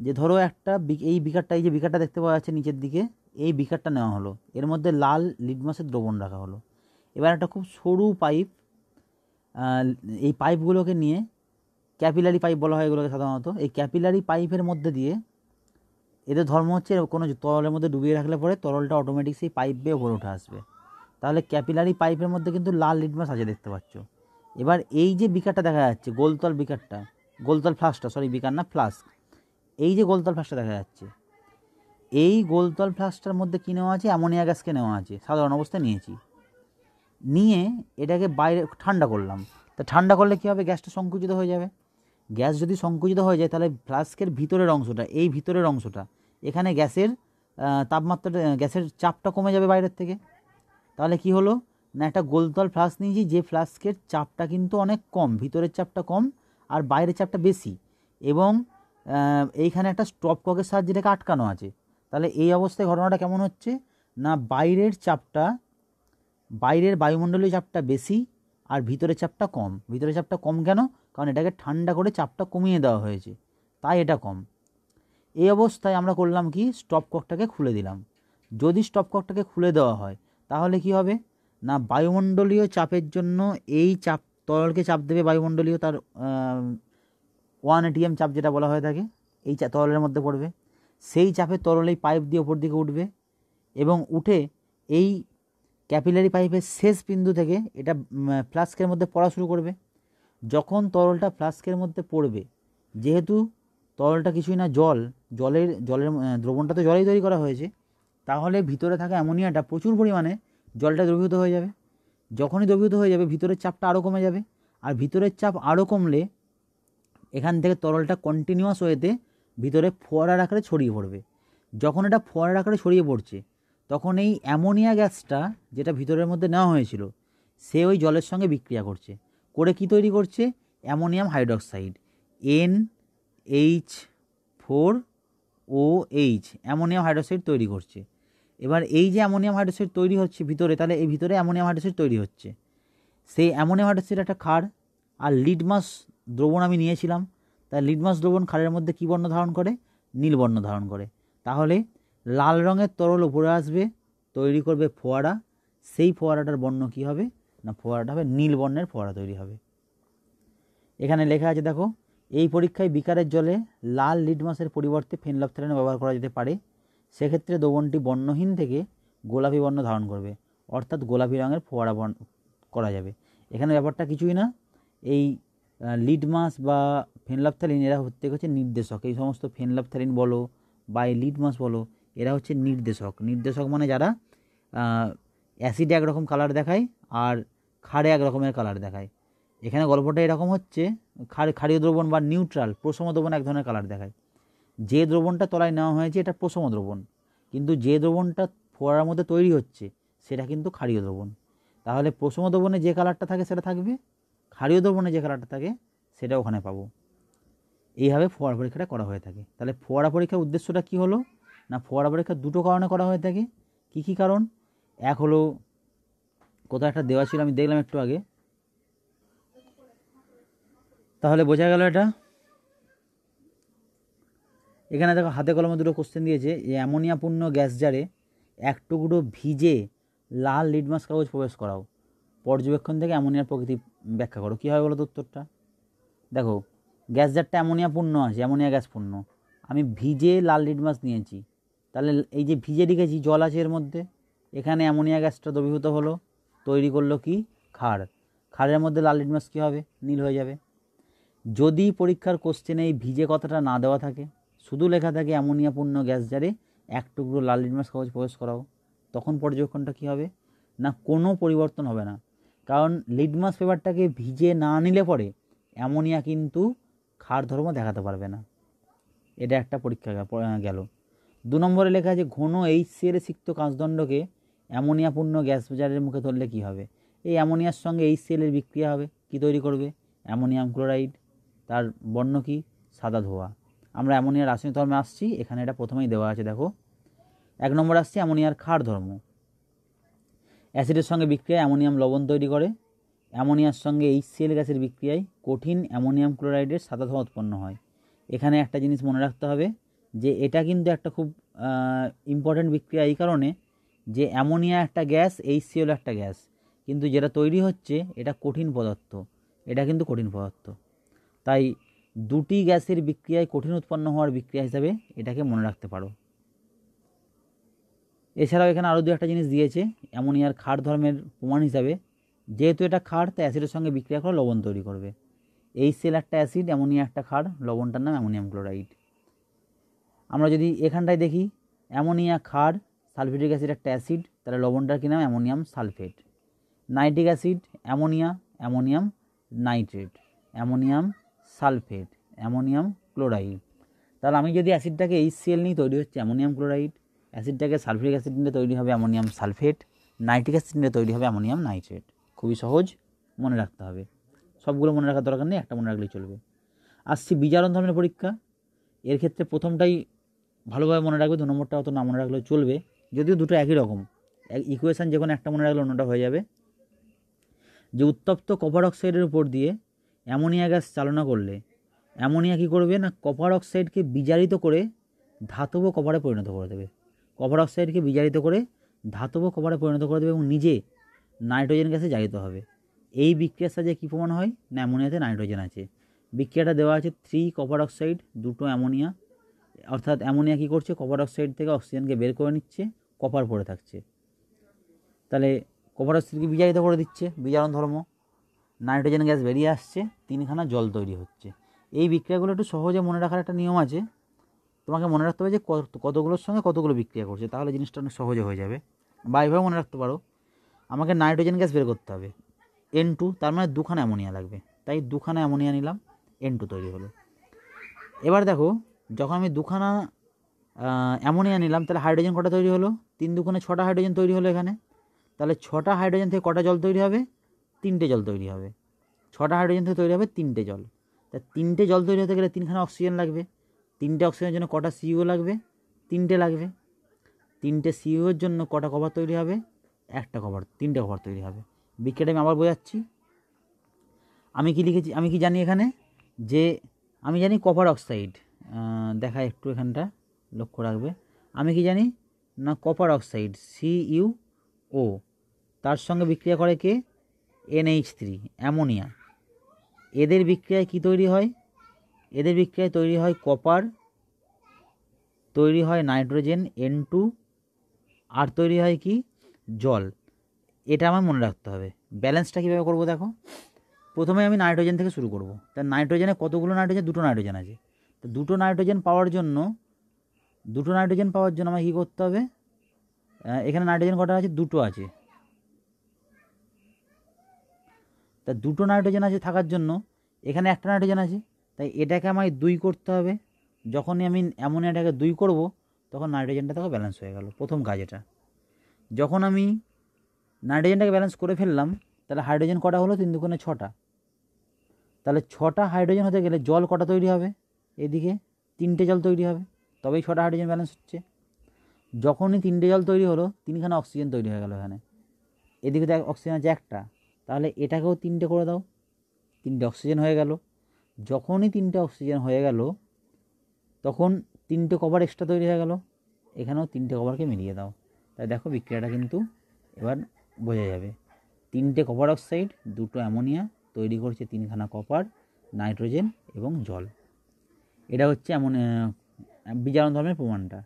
যে, ধরো একটা এই বিকারটা, এই যে বিকারটা দেখতে পাওয়া যাচ্ছে নিচের দিকে এই বিকারটা নেওয়া হলো। এর মধ্যে লাল লিডমাসের দ্রবণ রাখা হলো। এবার একটা খুব সরু পাইপ এই পাইপগুলোকে নিয়ে ক্যাপিলারি পাইপ বলা হয় এগুলোকে সাধারণত। এই ক্যাপিলারি পাইপের মধ্যে দিয়ে এদের ধর্ম হচ্ছে কোনো তরলের মধ্যে ডুবিয়ে রাখলে পরে তরলটা অটোমেটিক সেই পাইপ বেয়ে ওপরে উঠে আসবে। তাহলে ক্যাপিলারি পাইপের মধ্যে কিন্তু লাল লিটমাস আছে দেখতে পাচ্ছ। এবার এই যে বিকারটা দেখা যাচ্ছে, গোলতল বিকারটা, গোলতল ফ্লাস্কটা সরি বিকার না ফ্লাস্ক এই যে গোলতল ফ্লাস্কটা দেখা যাচ্ছে এই গোলতল ফ্লাস্কটার মধ্যে কী নেওয়া আছে? অ্যামোনিয়া গ্যাসকে নেওয়া আছে। সাধারণ অবস্থায় নিয়েছি। নিয়ে এটাকে বাইরে ঠান্ডা করলাম। তা ঠান্ডা করলে কী হবে? গ্যাসটা সংকুচিত হয়ে যাবে। গ্যাস যদি সংকুচিত হয়ে যায়, তাহলে ফ্লাস্কের ভিতরের অংশটা, এই ভিতরের অংশটা, এখানে গ্যাসের তাপমাত্রাটা, গ্যাসের চাপটা কমে যাবে বাইরের থেকে। তাহলে কি হলো? না, একটা গোলতল ফ্লাস্ক নিয়েছি, যে ফ্লাস্কের চাপটা কিন্তু অনেক কম, ভিতরের চাপটা কম আর বাইরের চাপটা বেশি। এবং এইখানে একটা স্টপ ককের সাহায্যে এটাকে আটকানো আছে। তাহলে এই অবস্থায় ঘটনাটা কেমন হচ্ছে? না, বাইরের চাপটা, বাইরের বায়ুমণ্ডলীয় চাপটা বেশি আর ভিতরের চাপটা কম। ভিতরের চাপটা কম কেন? কারণ এটাকে ঠান্ডা করে চাপটা কমিয়ে দেওয়া হয়েছে। তাই এটা কম। এই অবস্থায় আমরা করলাম কি? স্টপ ককটাকে খুলে দিলাম। যদি স্টপ ককটাকে খুলে দেওয়া হয়, তাহলে কি হবে? না, বায়ুমণ্ডলীয় চাপের জন্য এই চাপ, তরলকে চাপ দেবে বায়ুমণ্ডলীয় তার ওয়ান এটিএম চাপ যেটা বলা হয়ে থাকে, এই তরলের মধ্যে পড়বে। সেই চাপে তরল এই পাইপ দিয়ে ওপর দিকে উঠবে এবং উঠে এই ক্যাপিলারি পাইপের শেষ বিন্দু থেকে এটা ফ্লাস্কের মধ্যে পড়া শুরু করবে। যখন তরলটা ফ্লাস্কের মধ্যে পড়বে, যেহেতু তরলটা কিছুই না, জল, জলের জলের দ্রবণটা তো জলেই তৈরি করা হয়েছে, তাহলে ভিতরে থাকা অ্যামোনিয়াটা প্রচুর পরিমাণে জলটা দ্রবীভূত হয়ে যাবে। যখনই দ্রবীভূত হয়ে যাবে, ভিতরের চাপটা আরও কমে যাবে। আর ভিতরের চাপ আরও কমলে এখান থেকে তরলটা কন্টিনিউয়াস ওয়েতে ভিতরে ফোয়ারার আকারে ছড়িয়ে পড়বে। যখন এটা ফোয়ারার আকারে ছড়িয়ে পড়ছে, তখন এই অ্যামোনিয়া গ্যাসটা যেটা ভিতরের মধ্যে নেওয়া হয়েছিল, সে ওই জলের সঙ্গে বিক্রিয়া করছে। করে কি তৈরি করছে? Ammonium hydroxide N H four O H, ammonium hydroxide তৈরি করছে। এবার এই যে অ্যামোনিয়াম হাইড্রোক্সাইড তৈরি হচ্ছে ভিতরে, তাহলে এই ভিতরে অ্যামোনিয়াম হাইড্রোক্সাইড তৈরি হচ্ছে। সেই অ্যামোনিয়াম হাইড্রোক্সাইড একটা ক্ষার আর লিডমাস দ্রবণ আমি নিয়েছিলাম। তাই লিডমাস দ্রবণ খালের মধ্যে কী বর্ণ ধারণ করে? নীল বর্ণ ধারণ করে। তাহলে লাল রঙের তরল উপরে আসবে, তৈরি করবে ফোয়ারা। সেই ফোয়ারাটার বর্ণ কী হবে? না, ফোয়ারাটা হবে, নীল বর্ণের ফোয়ারা তৈরি হবে। এখানে লেখা আছে, দেখো, এই পরীক্ষায় বিকারের জলে লাল লিডমাসের পরিবর্তে ফেনলফথেলিন ব্যবহার করা যেতে পারে। সেক্ষেত্রে দ্রবণটি বর্ণহীন থেকে গোলাপি বর্ণ ধারণ করবে। অর্থাৎ গোলাপি রঙের ফোয়ারা বর্ণ করা যাবে। এখানে ব্যাপারটা কিছুই না। এই লিডমাস বা ফেনলাপথ্যালিন এরা হচ্ছে হচ্ছে নির্দেশক। এই সমস্ত ফেনলাপথ্যালিন বলো বা এই লিডমাস বলো, এরা হচ্ছে নির্দেশক। নির্দেশক মানে যারা অ্যাসিডে একরকম কালার দেখায় আর খাড়ে এক রকমের কালার দেখায়। এখানে গল্পটা এরকম হচ্ছে, ক্ষার, ক্ষারীয় দ্রবণ বা নিউট্রাল প্রশম দ্রবণ এক ধরনের কালার দেখায়। যে দ্রবণটা তলায় নেওয়া হয়েছে এটা প্রশম দ্রবণ, কিন্তু যে দ্রবণটা ফোয়ারার মধ্যে তৈরি হচ্ছে সেটা কিন্তু ক্ষারীয় দ্রবণ। তাহলে প্রশম দ্রবণে যে কালারটা থাকে সেটা থাকবে ক্ষারীয় দ্রবণে যে কালারটা থাকে, সেটা ওখানে পাবো। এইভাবে ফোয়ারা পরীক্ষাটা করা হয়ে থাকে। তাহলে ফোয়ারা পরীক্ষার উদ্দেশ্যটা কী হলো? না ফোয়ারা পরীক্ষা দুটো কারণে করা হয়ে থাকে? কী কী কারণ? এক হলো, কোথাও একটা দেওয়া ছিল, আমি দেখলাম একটু আগে। তাহলে বোঝা গেল এটা। এখানে দেখো, হাতে কলমে দুটো কোশ্চেন দিয়েছে। যে অ্যামোনিয়াপূর্ণ গ্যাস জারে এক টুকরো ভিজে লাল লিডমাস কাগজ প্রবেশ করাও। পর্যবেক্ষণ থেকে অ্যামোনিয়ার প্রকৃতি ব্যাখ্যা করো, কী হবে বলো তো উত্তরটা? দেখো, গ্যাস জারটা অ্যামোনিয়া পূর্ণ আছে অ্যামোনিয়া গ্যাস পূর্ণ। আমি ভিজে লাল লিডমাস নিয়েছি। তাহলে এই যে ভিজে রেখেছি, জল আছে এর মধ্যে, এখানে অ্যামোনিয়া গ্যাসটা দ্রবীভূত হলো, তৈরি করল কি? ক্ষার ক্ষারের মধ্যে লাল লিডমাস কী হবে? নীল হয়ে যাবে। যদি পরীক্ষার কোশ্চেনে এই ভিজে কথাটা না দেওয়া থাকে, শুধু লেখা থাকে অ্যামোনিয়াপূর্ণ গ্যাস জারে এক টুকরো লাল লিটমাস কাগজ প্রবেশ করাও, তখন পর্যবেক্ষণটা কী হবে? না, কোনো পরিবর্তন হবে না। কারণ লিটমাস পেপারটাকে ভিজে না নিলে পরে অ্যামোনিয়া কিন্তু ক্ষার ধর্ম দেখাতে পারবে না। এটা একটা পরীক্ষা গেল দু নম্বরে লেখা আছে, ঘন এইচ সিএল সিক্ত কাঁচদণ্ডকে অ্যামোনিয়াপূর্ণ গ্যাস বাজারের মুখে ধরলে কী হবে? এই অ্যামোনিয়ার সঙ্গে এইচ সিএলের বিক্রিয়া হবে, কী তৈরি করবে? অ্যামোনিয়াম ক্লোরাইড, তার বর্ণ কী? সাদা ধোয়া। আমরা অ্যামোনিয়ার রাসায়নিক ধর্মে আসছি, এখানে এটা প্রথমেই দেওয়া আছে, দেখো। এক নম্বর আসছে অ্যামোনিয়ার ক্ষার ধর্ম। অ্যাসিডের সঙ্গে বিক্রিয়ায় অ্যামোনিয়াম লবণ তৈরি করে। অ্যামোনিয়ার সঙ্গে এইচসিএল গ্যাসের বিক্রিয়ায় কঠিন অ্যামোনিয়াম ক্লোরাইডের সাদা ধোঁয়া উৎপন্ন হয়। এখানে একটা জিনিস মনে রাখতে হবে যে, এটা কিন্তু একটা খুব ইম্পর্ট্যান্ট বিক্রিয়া এই কারণে যে, অ্যামোনিয়া একটা গ্যাস এইচসিএল একটা গ্যাস। কিন্তু যেটা তৈরি হচ্ছে, এটা কঠিন পদার্থ। এটা কিন্তু কঠিন পদার্থ। তাই দুটি গ্যাসের বিক্রিয়ায় কঠিন উৎপন্ন হওয়ার বিক্রিয়া হিসাবে এটাকে মনে রাখতে পারো। এছাড়াও এখানে আরও দু একটা জিনিস দিয়েছে। অ্যামোনিয়ার ক্ষার ধর্মের প্রমাণ হিসাবে। যেহেতু এটা ক্ষার তাই অ্যাসিডের সঙ্গে বিক্রিয়া করে লবণ তৈরি করবে। এই সেল একটা অ্যাসিড, অ্যামোনিয়া একটা ক্ষার, লবণটার নাম অ্যামোনিয়াম ক্লোরাইড। আমরা যদি এখানটায় দেখি, অ্যামোনিয়া ক্ষার সালফেটিক অ্যাসিড একটা অ্যাসিড, তাহলে লবণটার কী নাম? Ammonium sulphate. Nitric acid, ammonia, ammonium nitrate. Ammonium sulphate, ammonium chloride. তাহলে আমি যদি অ্যাসিডটাকে এইচ সিএল নিই তৈরি হচ্ছে, অ্যামোনিয়াম ক্লোরাইড অ্যাসিডটাকে সালফিক অ্যাসিড নিয়ে তৈরি হবে অ্যামোনিয়াম সালফেট, নাইট্রিক অ্যাসিড নিয়ে তৈরি হবে অ্যামোনিয়াম নাইট্রেট। খুবই সহজ, মনে রাখতে হবে। সবগুলো মনে রাখার দরকার নেই, একটা মনে রাখলেই চলবে। আসছি বিজারণ ধর্মের পরীক্ষা। এর ক্ষেত্রে প্রথমটাই ভালোভাবে মনে রাখবে, দু নম্বরটা অত না মনে রাখলেও চলবে। যদিও দুটো একই রকম ইকুয়েশান যে কোনো একটা মনে রাখলে অন্যটা হয়ে যাবে। যে উত্তপ্ত কপার অক্সাইডের উপর দিয়ে অ্যামোনিয়া গ্যাস চালনা করলে, অ্যামোনিয়া কী করবে না কপার অক্সাইডকে বিজারিত করে ধাতব কপারে পরিণত করে দেবে। কপার অক্সাইডকে বিজারিত করে ধাতব কপারে পরিণত করে দেবে এবং নিজে নাইট্রোজেন গ্যাসে জারিত হবে। এই বিক্রিয়ার সাহায্যে কী প্রমাণ হয়? না, অ্যামোনিয়াতে নাইট্রোজেন আছে। বিক্রিয়াটা দেওয়া আছে থ্রি কপার অক্সাইড দুটো অ্যামোনিয়া। অর্থাৎ অ্যামোনিয়া কী করছে? কপার অক্সাইড থেকে অক্সিজেনকে বের করে নিচ্ছে কপার পড়ে থাকছে। তাহলে কপার অক্সাইডকে বিজারিত করে দিচ্ছে, বিজারণ ধর্ম। নাইট্রোজেন গ্যাস বেরিয়ে আসছে, তিনখানা জল তৈরি হচ্ছে। এই বিক্রিয়াগুলো একটু সহজে মনে রাখার একটা নিয়ম আছে। তোমাকে মনে রাখতে হবে যে কতগুলোর সঙ্গে কতগুলো বিক্রিয়া করছে, তাহলে জিনিসটা অনেক সহজে হয়ে যাবে। বা এভাবে মনে রাখতে পারো, আমাকে নাইট্রোজেন গ্যাস বের করতে হবে। এন টু তার মানে দুখানা অ্যামোনিয়া লাগবে। তাই দুখানা অ্যামোনিয়া নিলাম এন টু তৈরি হলো। এবার দেখো, যখন আমি দুখানা অ্যামোনিয়া নিলাম, তাহলে হাইড্রোজেন কটা তৈরি হলো? তিন দুখানে ছটা হাইড্রোজেন তৈরি হলো এখানে। তাহলে ছটা হাইড্রোজেন থেকে কটা জল তৈরি হবে? তিনটে জল তৈরি হবে। ছটা হাইড্রোজেন থেকে তৈরি হবে তিনটে জল। তা তিনটে জল তৈরি হতে গেলে তিনখানা অক্সিজেন লাগবে। তিনটে অক্সিজেনের জন্য কটা সিইও লাগবে? তিনটে লাগবে। তিনটে সিইওর জন্য কটা কভার তৈরি হবে? একটা কভার তিনটে কভার তৈরি হবে। বিক্রিয়াটা আমি আবার বোঝাচ্ছি। আমি কি লিখেছি, আমি কি জানি এখানে? যে, আমি জানি কপার অক্সাইড দেখা একটু এখানটা, লক্ষ্য রাখবে। আমি কি জানি? না copper oxide C U O তার সঙ্গে বিক্রিয়া করে কে? NH three ammonia. এদের বিক্রিয়ায় কি তৈরি হয়? এদের বিক্রিয়ায় তৈরি হয় কপার, তৈরি হয় নাইট্রোজেন এন টু আর তৈরি হয় কি? জল। এটা আমার মনে রাখতে হবে। ব্যালেন্সটা কীভাবে করব দেখো? প্রথমে আমি নাইট্রোজেন থেকে শুরু করব। তা নাইট্রোজেনে কতগুলো নাইট্রোজেন? দুটো নাইট্রোজেন আছে। তো দুটো নাইট্রোজেন পাওয়ার জন্য, দুটো নাইট্রোজেন পাওয়ার জন্য আমাকে কী করতে হবে? এখানে নাইট্রোজেন কটা আছে? দুটো আছে। তা দুটো নাইট্রোজেন আছে থাকার জন্য, এখানে একটা নাইট্রোজেন আছে। তাই এটাকে আমায় দুই করতে হবে। যখনই আমি অ্যামোনিয়াটাকে দুই করব, তখন নাইট্রোজেনটা তখন ব্যালেন্স হয়ে গেল, প্রথম কাজ এটা। যখন আমি নাইট্রোজেনটাকে ব্যালেন্স করে ফেললাম, তাহলে হাইড্রোজেন কটা হলো? তিন দুগুণে ছটা। তাহলে ছটা হাইড্রোজেন হতে গেলে জল কটা তৈরি হবে? এদিকে তিনটে জল তৈরি হবে, তবেই ছটা হাইড্রোজেন ব্যালেন্স হচ্ছে। যখনই তিনটে জল তৈরি হলো, তিনখানা অক্সিজেন তৈরি হয়ে গেল এখানে। এদিকে দেখ অক্সিজেন আছে একটা, তাহলে এটাকেও তিনটে করে দাও। তিনটে অক্সিজেন হয়ে গেল। যখনই তিনটে অক্সিজেন হয়ে গেল, তখন তিনটে কভার এক্সট্রা তৈরি হয়ে গেল। এখানেও তিনটে কভারকে মিলিয়ে দাও। তাই দেখো বিক্রিয়াটা কিন্তু এবার বোঝা যাবে। তিনটে কপার অক্সাইড দুটো অ্যামোনিয়া তৈরি করছে তিনখানা কপার নাইট্রোজেন এবং জল। এটা হচ্ছে এমন বিজারণ ধর্মের প্রমাণটা।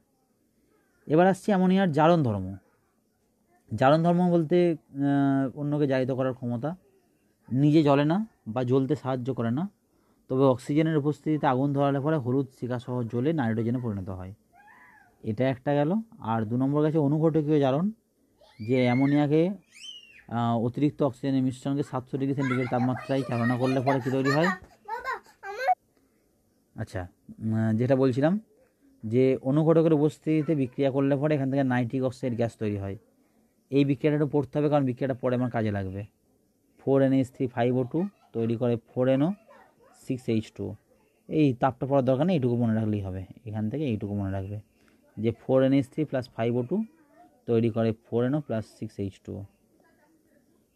এবার আসছে অ্যামোনিয়ার জারণ ধর্ম। জারণ ধর্ম বলতে অন্যকে জারিত করার ক্ষমতা। নিজে জ্বলে না বা জ্বলতে সাহায্য করে না। তবে অক্সিজেনের উপস্থিতিতে আগুন ধরালে পরে হলুদ শিকাসহ জ্বলে নাইট্রোজেনে পরিণত হয়। এটা একটা গেল। আর দু নম্বর গেছে অনুঘটকীয় জারণ যে অ্যামোনিয়াকে অতিরিক্ত অক্সিজেনের মিশ্রণকে সাতশো ডিগ্রি সেন্টিগ্রেড তাপমাত্রায় চালনা করলে পরে কী তৈরি হয়? আচ্ছা যেটা বলছিলাম, যে অনুঘটকের উপস্থিতিতে বিক্রিয়া করলে পরে এখান থেকে নাইট্রিক অক্সাইড গ্যাস তৈরি হয়। এই বিক্রিয়াটা একটু পড়তে হবে, কারণ বিক্রিয়াটা পরে আমার কাজে লাগবে। Four N H three five O two তৈরি করে four N O six H two এই তাপটা পড়ার দরকার নেই, এইটুকু মনে রাখলেই হবে। এখান থেকে এইটুকু মনে রাখবে। যে four N H three plus five O two তৈরি করে four N O plus six H two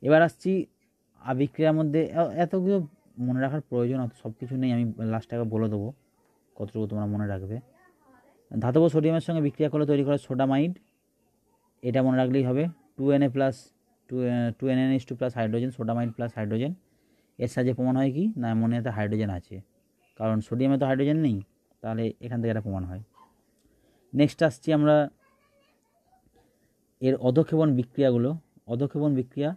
এবার আসছি আবিক্রিয়ার মধ্যে। এ- এতগুলো মনে রাখার প্রয়োজন অত সব কিছু নেই, আমি লাস্টটাকে বলে দেবো কতটুকু তোমরা মনে রাখবে। ধাতব সোডিয়ামের সঙ্গে বিক্রিয়া করে তৈরি করে সোডামাইড, এটা মনে রাখলেই হবে। Two N A plus two two N N H two plus hydrogen sodamide plus hydrogen এর সাহায্যে প্রমাণ হয় কি? না অ্যামোনিয়াতে হাইড্রোজেন আছে। কারণ সোডিয়ামে তো হাইড্রোজেন নেই, তাহলে এখান থেকে এটা প্রমাণ হয়। নেক্সট আসছি আমরা এর অধক্ষেপণ বিক্রিয়াগুলো। অধক্ষেপণ বিক্রিয়া,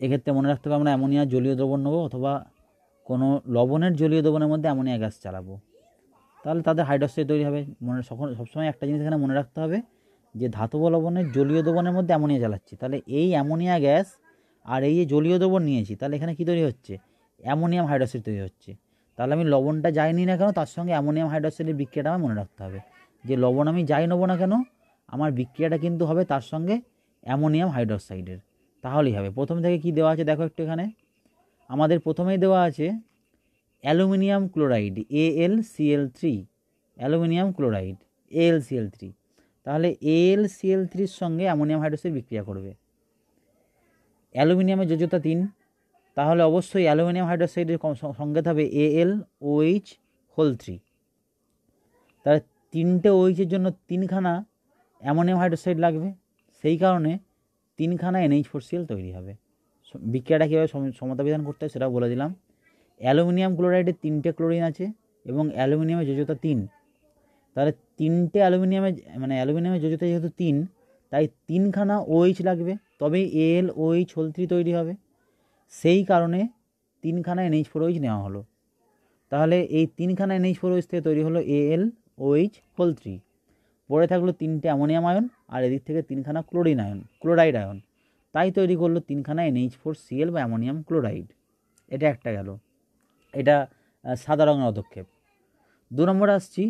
এক্ষেত্রে মনে রাখতে হবে আমরা অ্যামোনিয়া জলীয় দ্রবণ নেব অথবা কোনো লবণের জলীয় দ্রবণের মধ্যে অ্যামোনিয়া গ্যাস চালাবো। তাহলে তাদের হাইড্রোক্সাইড তৈরি হবে। মনে সকল সবসময় একটা জিনিস এখানে মনে রাখতে হবে যে ধাতব লবণের জলীয় দ্রবণের মধ্যে অ্যামোনিয়া চালাচ্ছি তাহলে এই অ্যামোনিয়া গ্যাস আর এই যে জলীয় দ্রবণ নিয়েছি, তাহলে এখানে কী তৈরি হচ্ছে? অ্যামোনিয়াম হাইড্রোক্সাইড তৈরি হচ্ছে। তাহলে আমি লবণটা যাই নিই না কেন, তার সঙ্গে অ্যামোনিয়াম হাইড্রোক্সাইডের বিক্রিয়াটা আমার মনে রাখতে হবে। যে লবণ আমি যাই নেব না কেন, আমার বিক্রিয়াটা কিন্তু হবে তার সঙ্গে অ্যামোনিয়াম হাইড্রোক্সাইডের। তাহলেই হবে। প্রথম থেকে কি দেওয়া আছে দেখো একটু এখানে। আমাদের প্রথমেই দেওয়া আছে aluminium chloride, A L C L three. Aluminium chloride, A L C L three. তাহলে এ এল সি এল থ্রির সঙ্গে অ্যামোনিয়াম হাইড্রোক্সাইড বিক্রিয়া করবে। অ্যালুমিনিয়ামের যোজ্যতা তিন। তাহলে অবশ্যই অ্যালুমিনিয়াম হাইড্রোক্সাইডের সংকেত হবে A L O H whole three তাহলে তিনটে ওইচের জন্য তিনখানা অ্যামোনিয়াম হাইড্রোক্সাইড লাগবে। সেই কারণে তিনখানা এনএইচ ফোর সিএল তৈরি হবে। বিক্রিয়াটা কীভাবে সম- সমতা বিধান করতে হয় সেটাও বলে দিলাম। অ্যালুমিনিয়াম ক্লোরাইডে তিনটে ক্লোরিন আছে এবং অ্যালুমিনিয়ামের যোজ্যতা তিন। তাহলে তিনটে অ্যালুমিনিয়ামের মানে অ্যালুমিনিয়ামের যোজ্যতা যেহেতু তিন, তাই তিনখানা ওএইচ লাগবে। তবেই এল ওএইচ হোল থ্রি তৈরি হবে। সেই কারণে তিনখানা এনএইচ ফোর ওইচ নেওয়া হলো। তাহলে এই তিনখানা এনএইচ ফোর ওইচ থেকে তৈরি হলো এল ওএইচ হোল থ্রি পড়ে থাকল তিনটে অ্যামোনিয়াম আয়ন আর এদিক থেকে তিনখানা ক্লোরিন আয়ন, ক্লোরাইড আয়ন। তাই তৈরি করল তিনখানা N H four C L বা অ্যামোনিয়াম ক্লোরাইড। এটা একটা গেল। এটা সাদা রঙের অধক্ষেপ দু নম্বর আসছি,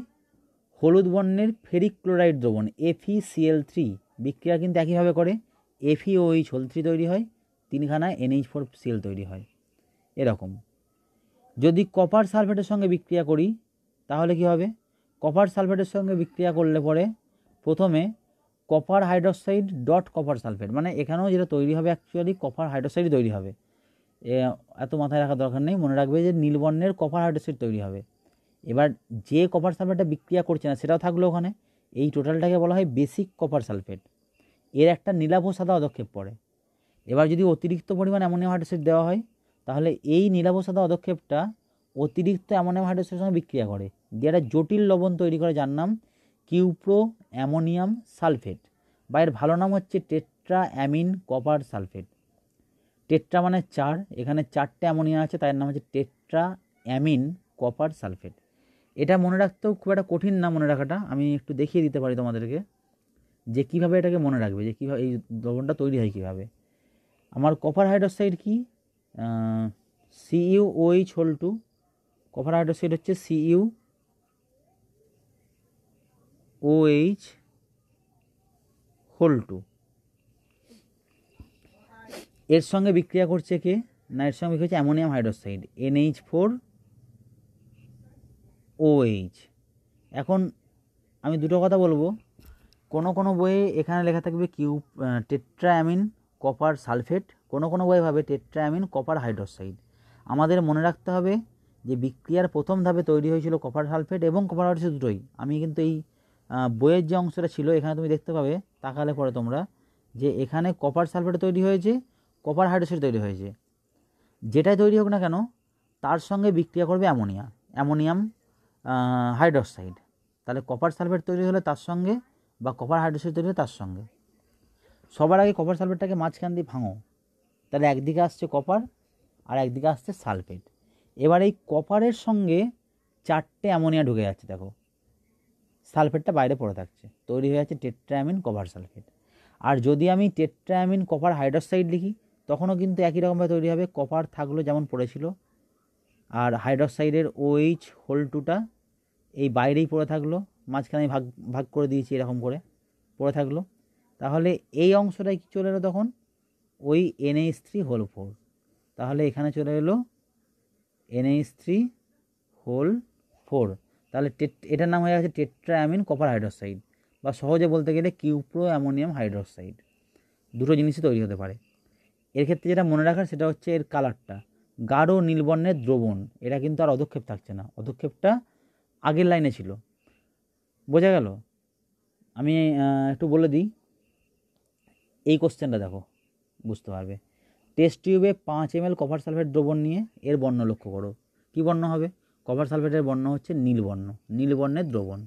হলুদ বর্ণের ফেরিক ক্লোরাইড দ্রবণ এফিসিএল থ্রি বিক্রিয়া কিন্তু একইভাবে করে। এফিওইচ হোল থ্রি তৈরি হয়, তিনখানা এনএইচ ফোর সিএল তৈরি হয়। এরকম। যদি কপার সালফেটের সঙ্গে বিক্রিয়া করি, তাহলে কি হবে? কপার সালফেটের সঙ্গে বিক্রিয়া করলে পরে প্রথমে copper hydroxide dot copper sulphate মানে এখানেও যেটা তৈরি হবে অ্যাকচুয়ালি কপার হাইড্রোক্সাইড তৈরি হবে। এত মাথায় রাখার দরকার নেই, মনে রাখবে যে নীলবর্ণের কপার হাইড্রোক্সাইড তৈরি হবে। এবার যে কপার সালফেটটা বিক্রিয়া করছে না, সেটাও থাকল ওখানে। এই টোটালটাকে বলা হয় বেসিক কপার সালফেট এর একটা নীলাভ সাদা অদক্ষেপ পড়ে। এবার যদি অতিরিক্ত পরিমাণ অ্যামোনিয়াম হাইড্রোক্সাইড দেওয়া হয়, তাহলে এই নীলাভ সাদা অদক্ষেপটা অতিরিক্ত অ্যামোনিয়াম হাইড্রোক্সাইডের সঙ্গে বিক্রিয়া করে। দিয়ে একটা জটিল লবণ তৈরি করে যার নাম কিউপ্রো অ্যামোনিয়াম সালফেট বা এর ভালো নাম হচ্ছে tetra amine copper sulphate. Tetra মানে চার, এখানে চারটে অ্যামোনিয়া আছে, তার নাম হচ্ছে টেট্রা অ্যামিন কপার সালফেট। এটা মনে রাখতেও খুব একটা কঠিন না মনে রাখাটা, আমি একটু দেখিয়ে দিতে পারি তোমাদেরকে। যে কীভাবে এটাকে মনে রাখবে, যে কীভাবে, এই দ্রবণটা তৈরি হয় কীভাবে। আমার কপার হাইড্রোক্সাইড কি? C U O H whole two copper hydroxide হচ্ছে C U O H whole two এর সঙ্গে বিক্রিয়া করছে কে? না, এর সঙ্গে হচ্ছে ammonium hydroxide N H four O H এখন আমি দুটো কথা বলব। কোনো কোনো বইয়ে এখানে লেখা থাকবে কিউ টেট্রায়ামিন, কপার সালফেট। কোনো কোনো বইয়ে ভাবে টেট্রাঅ্যামিন কপার হাইড্রোক্সাইড। আমাদের মনে রাখতে হবে যে বিক্রিয়ার প্রথম ধাপে তৈরি হয়েছিল কপার সালফেট এবং কপার হাইড্রোক্সাইড দুটোই। আমি কিন্তু এই বইয়ের যে অংশটা ছিল এখানে তুমি দেখতে পাবে, তাকালে পরে তোমরা, যে এখানে কপার সালফেট তৈরি হয়েছে, কপার হাইড্রোক্সাইড তৈরি হয়েছে। যেটাই তৈরি হোক না কেন, তার সঙ্গে বিক্রিয়া করবে অ্যামোনিয়া। Ammonium hydroxide. তাহলে কপার সালফেট তৈরি হলে তার সঙ্গে বা কপার হাইড্রোক্সাইড তৈরি হলে তার সঙ্গে। সবার আগে কপার সালফেটটাকে মাঝখান দিয়ে ভাঙো। তাহলে একদিকে আসছে কপার আর একদিকে আসছে সালফেট। এবার এই কপারের সঙ্গে চারটে অ্যামোনিয়া ঢুকে যাচ্ছে, দেখো। সালফেটটা বাইরে পড়ে থাকছে। তৈরি হয়ে যাচ্ছে টেট্রাঅ্যামিন কপার সালফেট। আর যদি আমি টেট্রাঅ্যামিন কপার হাইড্রোক্সাইড লিখি, তখনও কিন্তু একই রকমভাবে তৈরি হবে। কপার থাকল যেমন পড়েছিল। আর হাইড্রোক্সাইডের ওএইচ হোল টুটা এই বাইরেই পড়ে থাকল। মাঝখানে ভাগ ভাগ করে দিয়েছি এরকম করে, পড়ে থাকল। তাহলে এই অংশটাই কী চলে এলো তখন? ওই এনএইচ থ্রি হোল ফোর তাহলে এখানে চলে এলো এনএইচ থ্রি হোল ফোর তাহলে এটার নাম হয়ে গেছে টেট্রাঅ্যামিন কপার হাইড্রোক্সাইড, বা সহজে বলতে গেলে কিউপ্রো অ্যামোনিয়াম হাইড্রোক্সাইড। দুটো জিনিসই তৈরি হতে পারে। এর ক্ষেত্রে যেটা মনে রাখার, সেটা হচ্ছে এর কালারটা। গাঢ় নীলবর্ণের দ্রবণ, এটা কিন্তু আর অধক্ষেপ থাকছে না। অধক্ষেপটা আগের লাইনে ছিল। বোঝা গেল? আমি একটু বলে দিই। এই কোশ্চেনটা দেখো, বুঝতে পারবে। টেস্ট টিউবে পাঁচ এম কপার সালফেট দ্রবণ নিয়ে এর বর্ণ লক্ষ্য করো। কী বর্ণ হবে? কপার সালফেটের বর্ণ হচ্ছে নীলবর্ণ নীলবর্ণের দ্রবণ।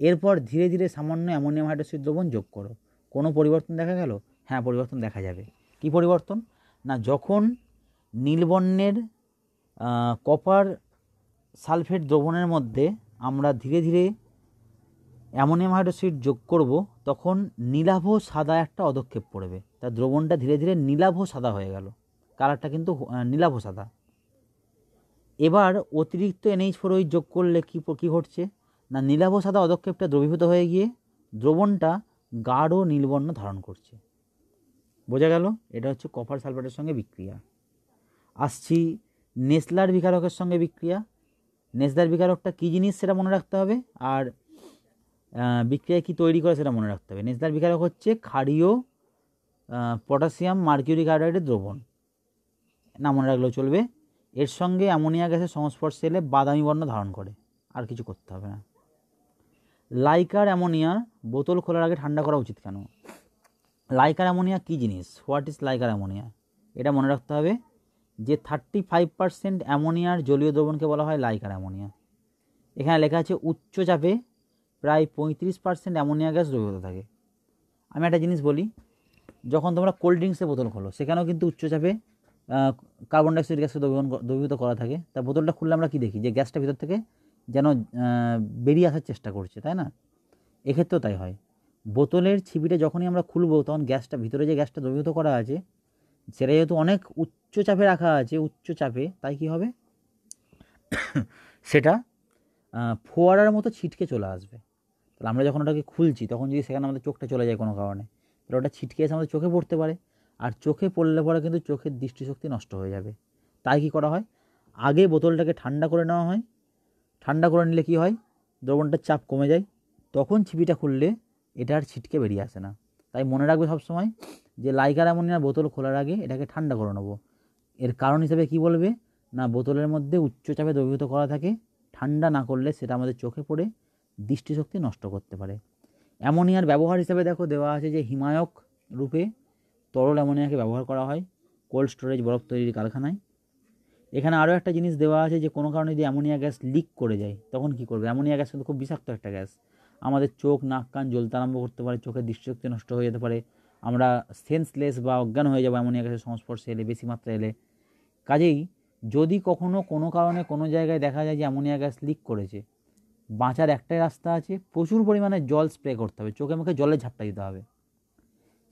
এরপর ধীরে ধীরে সামান্য অ্যামোনিয়াম হাইড্রোক্সাইড দ্রবণ যোগ করো। কোনো পরিবর্তন দেখা গেল? হ্যাঁ পরিবর্তন দেখা যাবে। কি পরিবর্তন? না, যখন নীলবর্ণের কপার সালফেট দ্রবণের মধ্যে আমরা ধীরে ধীরে অ্যামোনিয়াম হাইড্রোক্সাইড যোগ করব, তখন নীলাভ সাদা একটা অদক্ষেপ পড়বে। তার দ্রবণটা ধীরে ধীরে নীলাভ সাদা হয়ে গেল। কালারটা কিন্তু নীলাভ সাদা। এবার অতিরিক্ত এনএইচ ফোর ওই যোগ করলে কী কী ঘটছে? না, নীলাভ সাদা অদক্ষেপটা দ্রবীভূত হয়ে গিয়ে দ্রবণটা গাঢ় নীলবর্ণ ধারণ করছে। বোঝা গেল? এটা হচ্ছে কপার সালফেটের সঙ্গে বিক্রিয়া। আসছি নেসলার বিকারকের সঙ্গে বিক্রিয়া। নেসলার বিকারকটা কী জিনিস সেটা মনে রাখতে হবে? আর বিক্রিয়া কী তৈরি করে সেটা মনে রাখতে হবে। নেসলার বিকারক হচ্ছে ক্ষারীয় পটাশিয়াম, মার্কিউরিক আয়োডাইডের দ্রবণ। না, মনে রাখলেও চলবে। এর সঙ্গে অ্যামোনিয়া গ্যাসের সংস্পর্শে এলে বাদামি বর্ণ ধারণ করে। আর কিছু করতে হবে না। লাইকার অ্যামোনিয়া বোতল খোলার আগে ঠান্ডা করা উচিত কেন? লাইকার অ্যামোনিয়া কী জিনিস? What is liquor ammonia? এটা মনে রাখতে হবে যে থার্টি ফাইভ পার্সেন্ট অ্যামোনিয়ার জলীয় দ্রবণকে বলা হয় লাইকার অ্যামোনিয়া। এখানে লেখা আছে উচ্চ চাপে প্রায় পঁয়ত্রিশ পার্সেন্ট অ্যামোনিয়া গ্যাস দ্রবীভূত থাকে। আমি একটা জিনিস বলি, যখন তোমরা কোল্ড ড্রিঙ্কসের বোতল খোলো, সেখানেও কিন্তু উচ্চচাপে কার্বন ডাইঅক্সাইড গ্যাসকে দ্রবীভূত দ্রবীভূত করা থাকে। তা বোতলটা খুললে আমরা কী দেখি? যে গ্যাসটা ভিতর থেকে যেন বেরিয়ে আসার চেষ্টা করছে, তাই না? এক্ষেত্রেও তাই হয়। বোতলের ছিপিটা যখনই আমরা খুলবো, তখন গ্যাসটা, ভিতরে যে গ্যাসটা দ্রবীভূত করা আছে, সেটা যেহেতু অনেক উচ্চ চাপে রাখা আছে উচ্চ চাপে তাই কি হবে? [COUGHS] সেটা ফোয়ারার মতো ছিটকে চলে আসবে। তাহলে আমরা যখন ওটাকে খুলছি, তখন যদি সেখানে আমাদের চোখটা চলে যায় কোনো কারণে, তাহলে ওটা ছিটকে এসে আমাদের চোখে পড়তে পারে। আর চোখে পড়লে পরে কিন্তু চোখের দৃষ্টিশক্তি নষ্ট হয়ে যাবে। তাই কি করা হয়? আগে বোতলটাকে ঠান্ডা করে নেওয়া হয়। ঠান্ডা করে নিলে কি হয়? দ্রবণটার চাপ কমে যায়। তখন ছিপিটা খুললে এটা আর ছিটকে বেরিয়ে আসে না। তাই মনে রাখবে সবসময় যে লাইকার অ্যামোনিয়ার বোতল খোলার আগে এটাকে ঠান্ডা করে নেব। এর কারণ হিসেবে কি বলবে? না, বোতলের মধ্যে উচ্চ চাপে দ্রবীভূত করা থাকে। ঠান্ডা না করলে সেটা আমাদের চোখে পড়ে। দৃষ্টিশক্তি নষ্ট করতে পারে। অ্যামোনিয়ার ব্যবহার হিসেবে দেখো দেওয়া আছে যে হিমায়ক রূপে তরল অ্যামোনিয়াকে ব্যবহার করা হয় কোল্ড স্টোরেজ বরফ তৈরির কারখানায়। এখানে আরও একটা জিনিস দেওয়া আছে যে কোনো কারণে যদি অ্যামোনিয়া গ্যাস লিক করে যায়, তখন কী করবে? অ্যামোনিয়া গ্যাস কিন্তু খুব বিষাক্ত একটা গ্যাস। আমাদের চোখ, নাক, কান জ্বলতে আরম্ভ করতে পারে, চোখের দৃষ্টিশক্তি নষ্ট হয়ে যেতে পারে। আমরা সেন্সলেস বা অজ্ঞান হয়ে যাব অ্যামোনিয়া গ্যাসের সংস্পর্শে এলে, বেশি মাত্রা এলে। কাজেই যদি কখনো কোনো কারণে কোনো জায়গায় দেখা যায় যে অ্যামোনিয়া গ্যাস লিক করেছে বাঁচার একটাই রাস্তা আছে, প্রচুর পরিমাণে জল স্প্রে করতে হবে, চোখে মুখে জলের ঝাপটা দিতে হবে।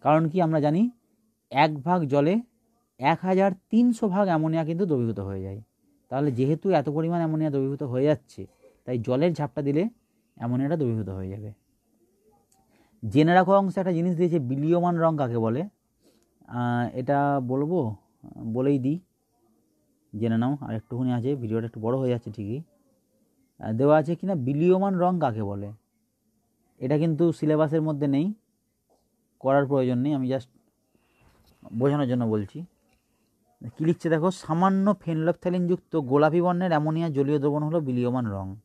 কারণ কি আমরা জানি, এক ভাগ জলে এক হাজার তিনশো ভাগ অ্যামোনিয়া কিন্তু দ্রবীভূত হয়ে যায়। তাহলে যেহেতু এত পরিমাণ অ্যামোনিয়া দ্রবীভূত হয়ে যাচ্ছে, তাই জলের ঝাপটা দিলে অ্যামোনিয়াটা দ্রবীভূত হয়ে যাবে। জেনে রাখো অংশে, একটা জিনিস দিয়েছে, বিলীয়মান রং কাকে বলে? এটা বলব? বলেই দিই। জেনে নাও, আর একটুখানি আছে, ভিডিওটা একটু বড় হয়ে যাচ্ছে ঠিকই। দেওয়া আছে কিনা? বিলীয়মান রং কাকে বলে? এটা কিন্তু সিলেবাসের মধ্যে নেই। করার প্রয়োজন নেই। আমি জাস্ট বোঝানোর জন্য বলছি। কী লিখছে দেখো? সামান্য ফেনলফথ্যালিনযুক্ত গোলাপি বর্ণের অ্যামোনিয়া জলীয় দ্রবণ হলো বিলীয়মান রং।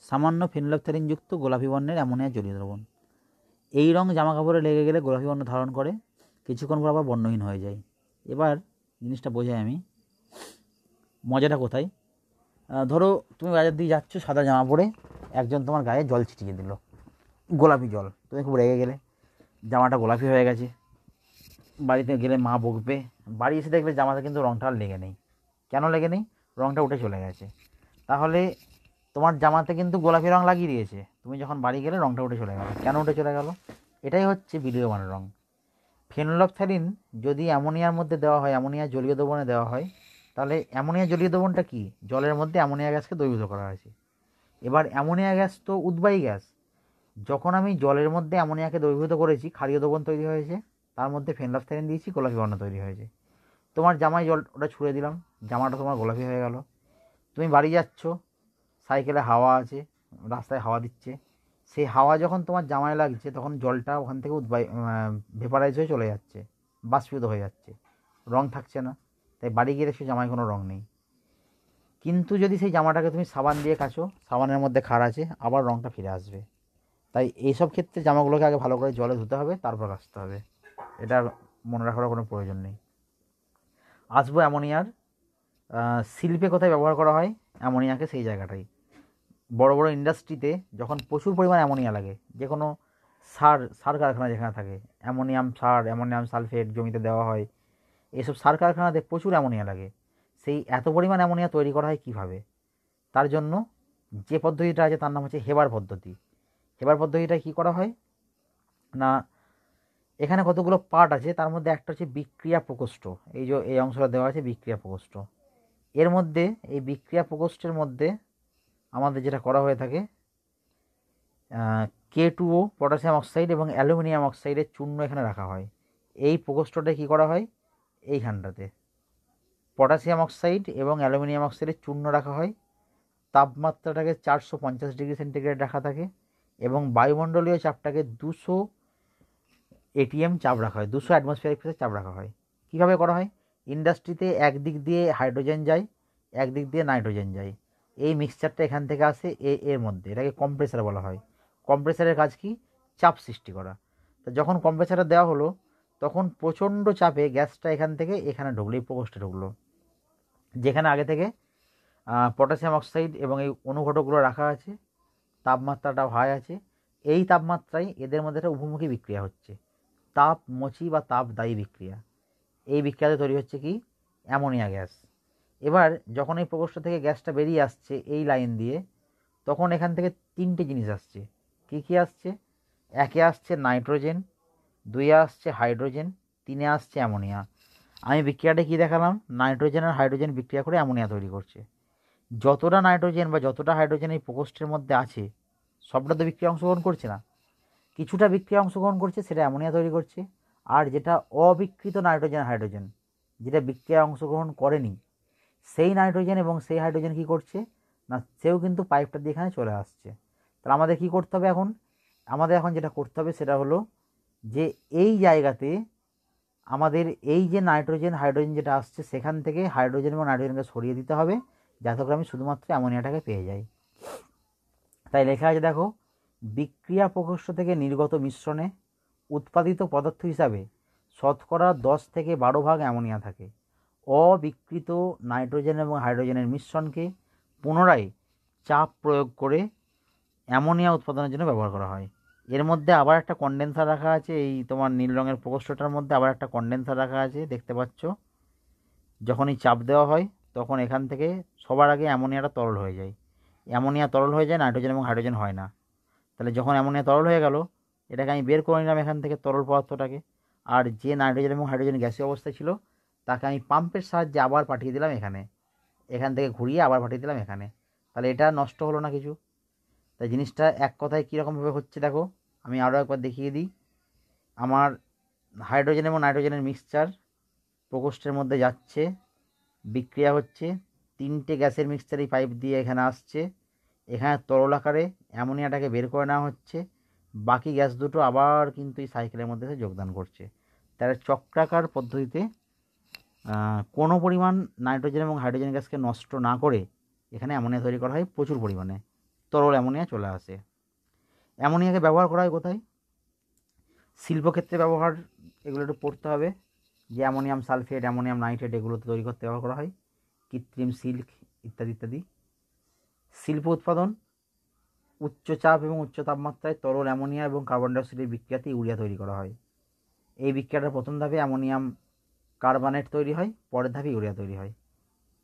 সামান্য ফেনলফথ্যালিনযুক্ত গোলাপি বর্ণের অ্যামোনিয়া জলীয় দ্রবণ। এই রং জামা কাপড়ে লেগে গেলে গোলাপি বর্ণ ধারণ করে। কিছুক্ষণ পর আবার বর্ণহীন হয়ে যায়। এবার জিনিসটা বোঝাই আমি। মজাটা কোথায়? ধরো তুমি বাজার দিয়ে যাচ্ছ সাদা জামা পরে, একজন তোমার গায়ে জল ছিটিয়ে দিল। গোলাপি জল, তুমি খুব রেগে গেলে। জামাটা গোলাপি হয়ে গেছে। বাড়িতে গেলে মা বকবে। বাড়ি এসে দেখলে জামাতে কিন্তু রঙটা আর লেগে নেই। কেন লেগে নেই? রঙটা উঠে চলে গেছে। তাহলে তোমার জামাতে কিন্তু গোলাপি রঙ লাগিয়ে দিয়েছে। তুমি যখন বাড়ি গেলে রঙটা উঠে চলে গেল। কেন উঠে চলে গেল? এটাই হচ্ছে বিলীয়মান রঙ ফেনোলকথ্যালিন যদি অ্যামোনিয়ার মধ্যে দেওয়া হয়, অ্যামোনিয়া জলীয় দ্রবণে দেওয়া হয় তাহলে অ্যামোনিয়া জলীয় দ্রবণটা কী? জলের মধ্যে অ্যামোনিয়া গ্যাসকে দ্রবীভূত করা হয়েছে। এবার অ্যামোনিয়া গ্যাস তো উদ্বায়ী গ্যাস। যখন আমি জলের মধ্যে অ্যামোনিয়াকে দ্রবীভূত করেছি, ক্ষারীয় দ্রবণ তৈরি হয়েছে, তার মধ্যে ফেনলাফথ্যালিন দিয়েছি গোলাপি বর্ণ তৈরি হয়েছে। তোমার জামায় জল ওটা ছুঁড়ে দিলাম, জামাটা তোমার গোলাপি হয়ে গেল। তুমি বাড়ি যাচ্ছ, সাইকেলে হাওয়া আছে, রাস্তায় হাওয়া দিচ্ছে। সেই হাওয়া যখন তোমার জামায় লাগছে, তখন জলটা ওখান থেকে উদ্বাই ভেপারাইজ হয়ে চলে যাচ্ছে বাষ্পীত হয়ে যাচ্ছে। রং থাকছে না। তাই বাড়ি গিয়ে সে জামায় কোনো রং নেই। কিন্তু যদি সেই জামাটাকে তুমি সাবান দিয়ে কাছো সাবানের মধ্যে খার আছে, আবার রঙটা ফিরে আসবে। তাই এইসব ক্ষেত্রে জামাগুলোকে আগে ভালো করে জলে ধুতে হবে, তারপর আসতে হবে। এটা মনে রাখার কোনো প্রয়োজন নেই। আসব অ্যামোনিয়ার। শিল্পে কোথায় ব্যবহার করা হয়? অ্যামোনিয়াকে সেই জায়গাটাই। বড় বড় ইন্ডাস্ট্রিতে যখন প্রচুর পরিমাণ অ্যামোনিয়া লাগে, যে কোনো সার সার কারখানা যেখানে থাকে, অ্যামোনিয়াম সার, অ্যামোনিয়াম সালফেট জমিতে দেওয়া হয় এসব সার কারখানাতে প্রচুর অ্যামোনিয়া লাগে। সেই এত পরিমাণ অ্যামোনিয়া তৈরি করা হয় কীভাবে? তার জন্য যে পদ্ধতিটা আছে তার নাম হচ্ছে হেবার পদ্ধতি। হেবার পদ্ধতিটা কী করা হয়? না, এখানে কতগুলো পার্ট আছে, তার মধ্যে একটা হচ্ছে বিক্রিয়া প্রকোষ্ঠ। এই যে, এই অংশটা দেওয়া আছে বিক্রিয়া প্রকোষ্ঠ। এর মধ্যে, এই বিক্রিয়া প্রকোষ্ঠের মধ্যে আমাদের যেটা করা হয়ে থাকে K two O potassium oxide এবং অ্যালুমিনিয়াম অক্সাইডের চূর্ণ এখানে রাখা হয়। এই প্রকোষ্ঠটা কী করা হয়? এইখানটাতে। পটাশিয়াম অক্সাইড এবং অ্যালুমিনিয়াম অক্সাইডের চূর্ণ রাখা হয়। তাপমাত্রাটাকে চারশো পঞ্চাশ ডিগ্রি সেন্টিগ্রেড রাখা থাকে এবং বায়ুমণ্ডলীয় চাপটাকে দুশো এটিএম চাপ রাখা হয়, দুশো অ্যাটমসফিয়ারিক প্রেসার চাপ রাখা হয়। কীভাবে করা হয়? ইন্ডাস্ট্রিতে একদিক দিয়ে হাইড্রোজেন যায়, একদিক দিয়ে নাইট্রোজেন যায়। এই মিক্সচারটা এখান থেকে আসে এ, এর মধ্যে, এটাকে কম্প্রেসার বলা হয়। কম্প্রেসারের কাজ কি? চাপ সৃষ্টি করা। তো যখন কম্প্রেসারটা দেওয়া হলো তখন প্রচণ্ড চাপে গ্যাসটা এখান থেকে এখানে ঢুকলো, এই প্রকোষ্ঠে ঢুকলো। যেখানে আগে থেকে পটাশিয়াম অক্সাইড এবং এই অনুঘটকগুলো রাখা আছে তাপমাত্রাটা হাই আছে। এই তাপমাত্রায় এদের মধ্যে একটা উপমুখী বিক্রিয়া হচ্ছে। তাপ মচি বা তাপদায়ী বিক্রিয়া। এই বিক্রিয়াতে তৈরি হচ্ছে কি? Ammonia gas. এবার যখন এই প্রকোষ্ঠ থেকে গ্যাসটা বেরিয়ে আসছে এই লাইন দিয়ে, তখন এখান থেকে তিনটে জিনিস আসছে। কী কী আসছে? একে আসছে নাইট্রোজেন দুইয়ে আসছে হাইড্রোজেন, তিনে আসছে অ্যামোনিয়া। আমি বিক্রিয়াটা কী দেখালাম? নাইট্রোজেন আর হাইড্রোজেন বিক্রিয়া করে অ্যামোনিয়া তৈরি করছে। যতটা নাইট্রোজেন বা যতটা হাইড্রোজেন এই প্রকোষ্ঠের মধ্যে আছে, সবটা তো বিক্রিয়া অংশগ্রহণ করছে না। কিছুটা বিক্রিয়া অংশগ্রহণ করছে, সেটা অ্যামোনিয়া তৈরি করছে। আর যেটা অবিকৃত নাইট্রোজেন হাইড্রোজেন, যেটা বিক্রিয়া অংশগ্রহণ করেনি, সেই নাইট্রোজেন এবং সেই হাইড্রোজেন কী করছে? না, সেও কিন্তু পাইপটা দিয়ে এখানে চলে আসছে। তাহলে আমাদের কী করতে হবে এখন? আমাদের এখন যেটা করতে হবে সেটা হলো যে এই জায়গাতে আমাদের এই যে নাইট্রোজেন, হাইড্রোজেন যেটা আসছে, সেখান থেকে হাইড্রোজেন এবং নাইট্রোজেনকে সরিয়ে দিতে হবে। যাতে করে আমি শুধুমাত্র অ্যামোনিয়াটাকে পেয়ে যাই। তাই লেখা আছে, দেখো, বিক্রিয়া প্রকোষ্ঠ থেকে নির্গত মিশ্রণে উৎপাদিত পদার্থ হিসাবে শতকরা দশ থেকে বারো ভাগ অ্যামোনিয়া থাকে। অবিকৃত নাইট্রোজেন এবং হাইড্রোজেনের মিশ্রণকে পুনরায় চাপ প্রয়োগ করে অ্যামোনিয়া উৎপাদনের জন্য ব্যবহার করা হয়। এর মধ্যে আবার একটা কন্ডেন্সার রাখা আছে, এই তোমার নীল রঙের প্রকোষ্ঠটার মধ্যে আবার একটা কন্ডেন্সার রাখা আছে, দেখতে পাচ্ছ? যখনই চাপ দেওয়া হয়, তখন এখান থেকে সবার আগে অ্যামোনিয়াটা তরল হয়ে যায়। অ্যামোনিয়া তরল হয়ে যায়, নাইট্রোজেন এবং হাইড্রোজেন হয় না। তাহলে যখন অ্যামোনিয়া তরল হয়ে গেল, এটাকে আমি বের করে নিলাম এখান থেকে তরল পদার্থটাকে। আর যে নাইট্রোজেন এবং হাইড্রোজেন গ্যাসীয় অবস্থায় ছিল, তাকে আমি পাম্পের সাহায্যে আবার পাঠিয়ে দিলাম এখানে। এখান থেকে ঘুরিয়ে আবার পাঠিয়ে দিলাম এখানে। তাহলে এটা নষ্ট হলো না কিছু? তাই জিনিসটা এক কথায় কীরকমভাবে হচ্ছে দেখো, আমি আরও একবার দেখিয়ে দিই। আমার হাইড্রোজেন এবং নাইট্রোজেনের মিক্সচার প্রকোষ্ঠের মধ্যে যাচ্ছে, বিক্রিয়া হচ্ছে, তিনটে গ্যাসের মিক্সচার এই পাইপ দিয়ে এখানে আসছে। এখানে তরল আকারে অ্যামোনিয়াটাকে বের করে নেওয়া হচ্ছে, বাকি গ্যাস দুটো আবার কিন্তু এই সাইকেলের মধ্যে এসে যোগদান করছে। তাহলে চক্রাকার পদ্ধতিতে কোনো পরিমাণ নাইট্রোজেন এবং হাইড্রোজেন গ্যাসকে নষ্ট না করে এখানে অ্যামোনিয়া তৈরি করা হয় প্রচুর পরিমাণে। তরল অ্যামোনিয়া চলে আসে। অ্যামোনিয়াকে ব্যবহার করা হয় কোথায়? শিল্পক্ষেত্রে ব্যবহার, এগুলো একটু পড়তে হবে। যে অ্যামোনিয়াম সালফেট, অ্যামোনিয়াম নাইট্রেট, এগুলো তো তৈরি করতে ব্যবহার করা হয়। কৃত্রিম সিল্ক ইত্যাদি ইত্যাদি। শিল্প উৎপাদন, উচ্চ চাপ এবং উচ্চ তাপমাত্রায় তরল অ্যামোনিয়া এবং কার্বন ডাইঅক্সাইডের বিক্রিয়াতে ইউরিয়া তৈরি করা হয়। এই বিক্রিয়াটার প্রথম ধাপে অ্যামোনিয়াম কার্বনেট তৈরি হয়, পরের ধাপে ইউরিয়া তৈরি হয়।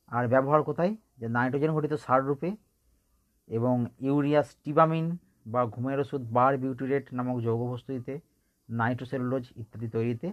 আর ব্যবহার কোথায়? যে নাইট্রোজেন ঘটিত সার রূপে এবং ইউরিয়া স্টিবামিন বা ঘুমের ওষুধ বার বিউটিরেট নামক যৌগ প্রস্তুতিতে নাইট্রোসেলুলোজ ইত্যাদি তৈরিতে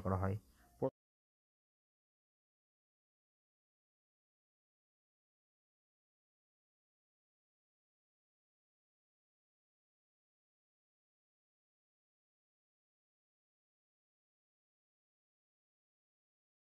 ব্যবহার করা হয়।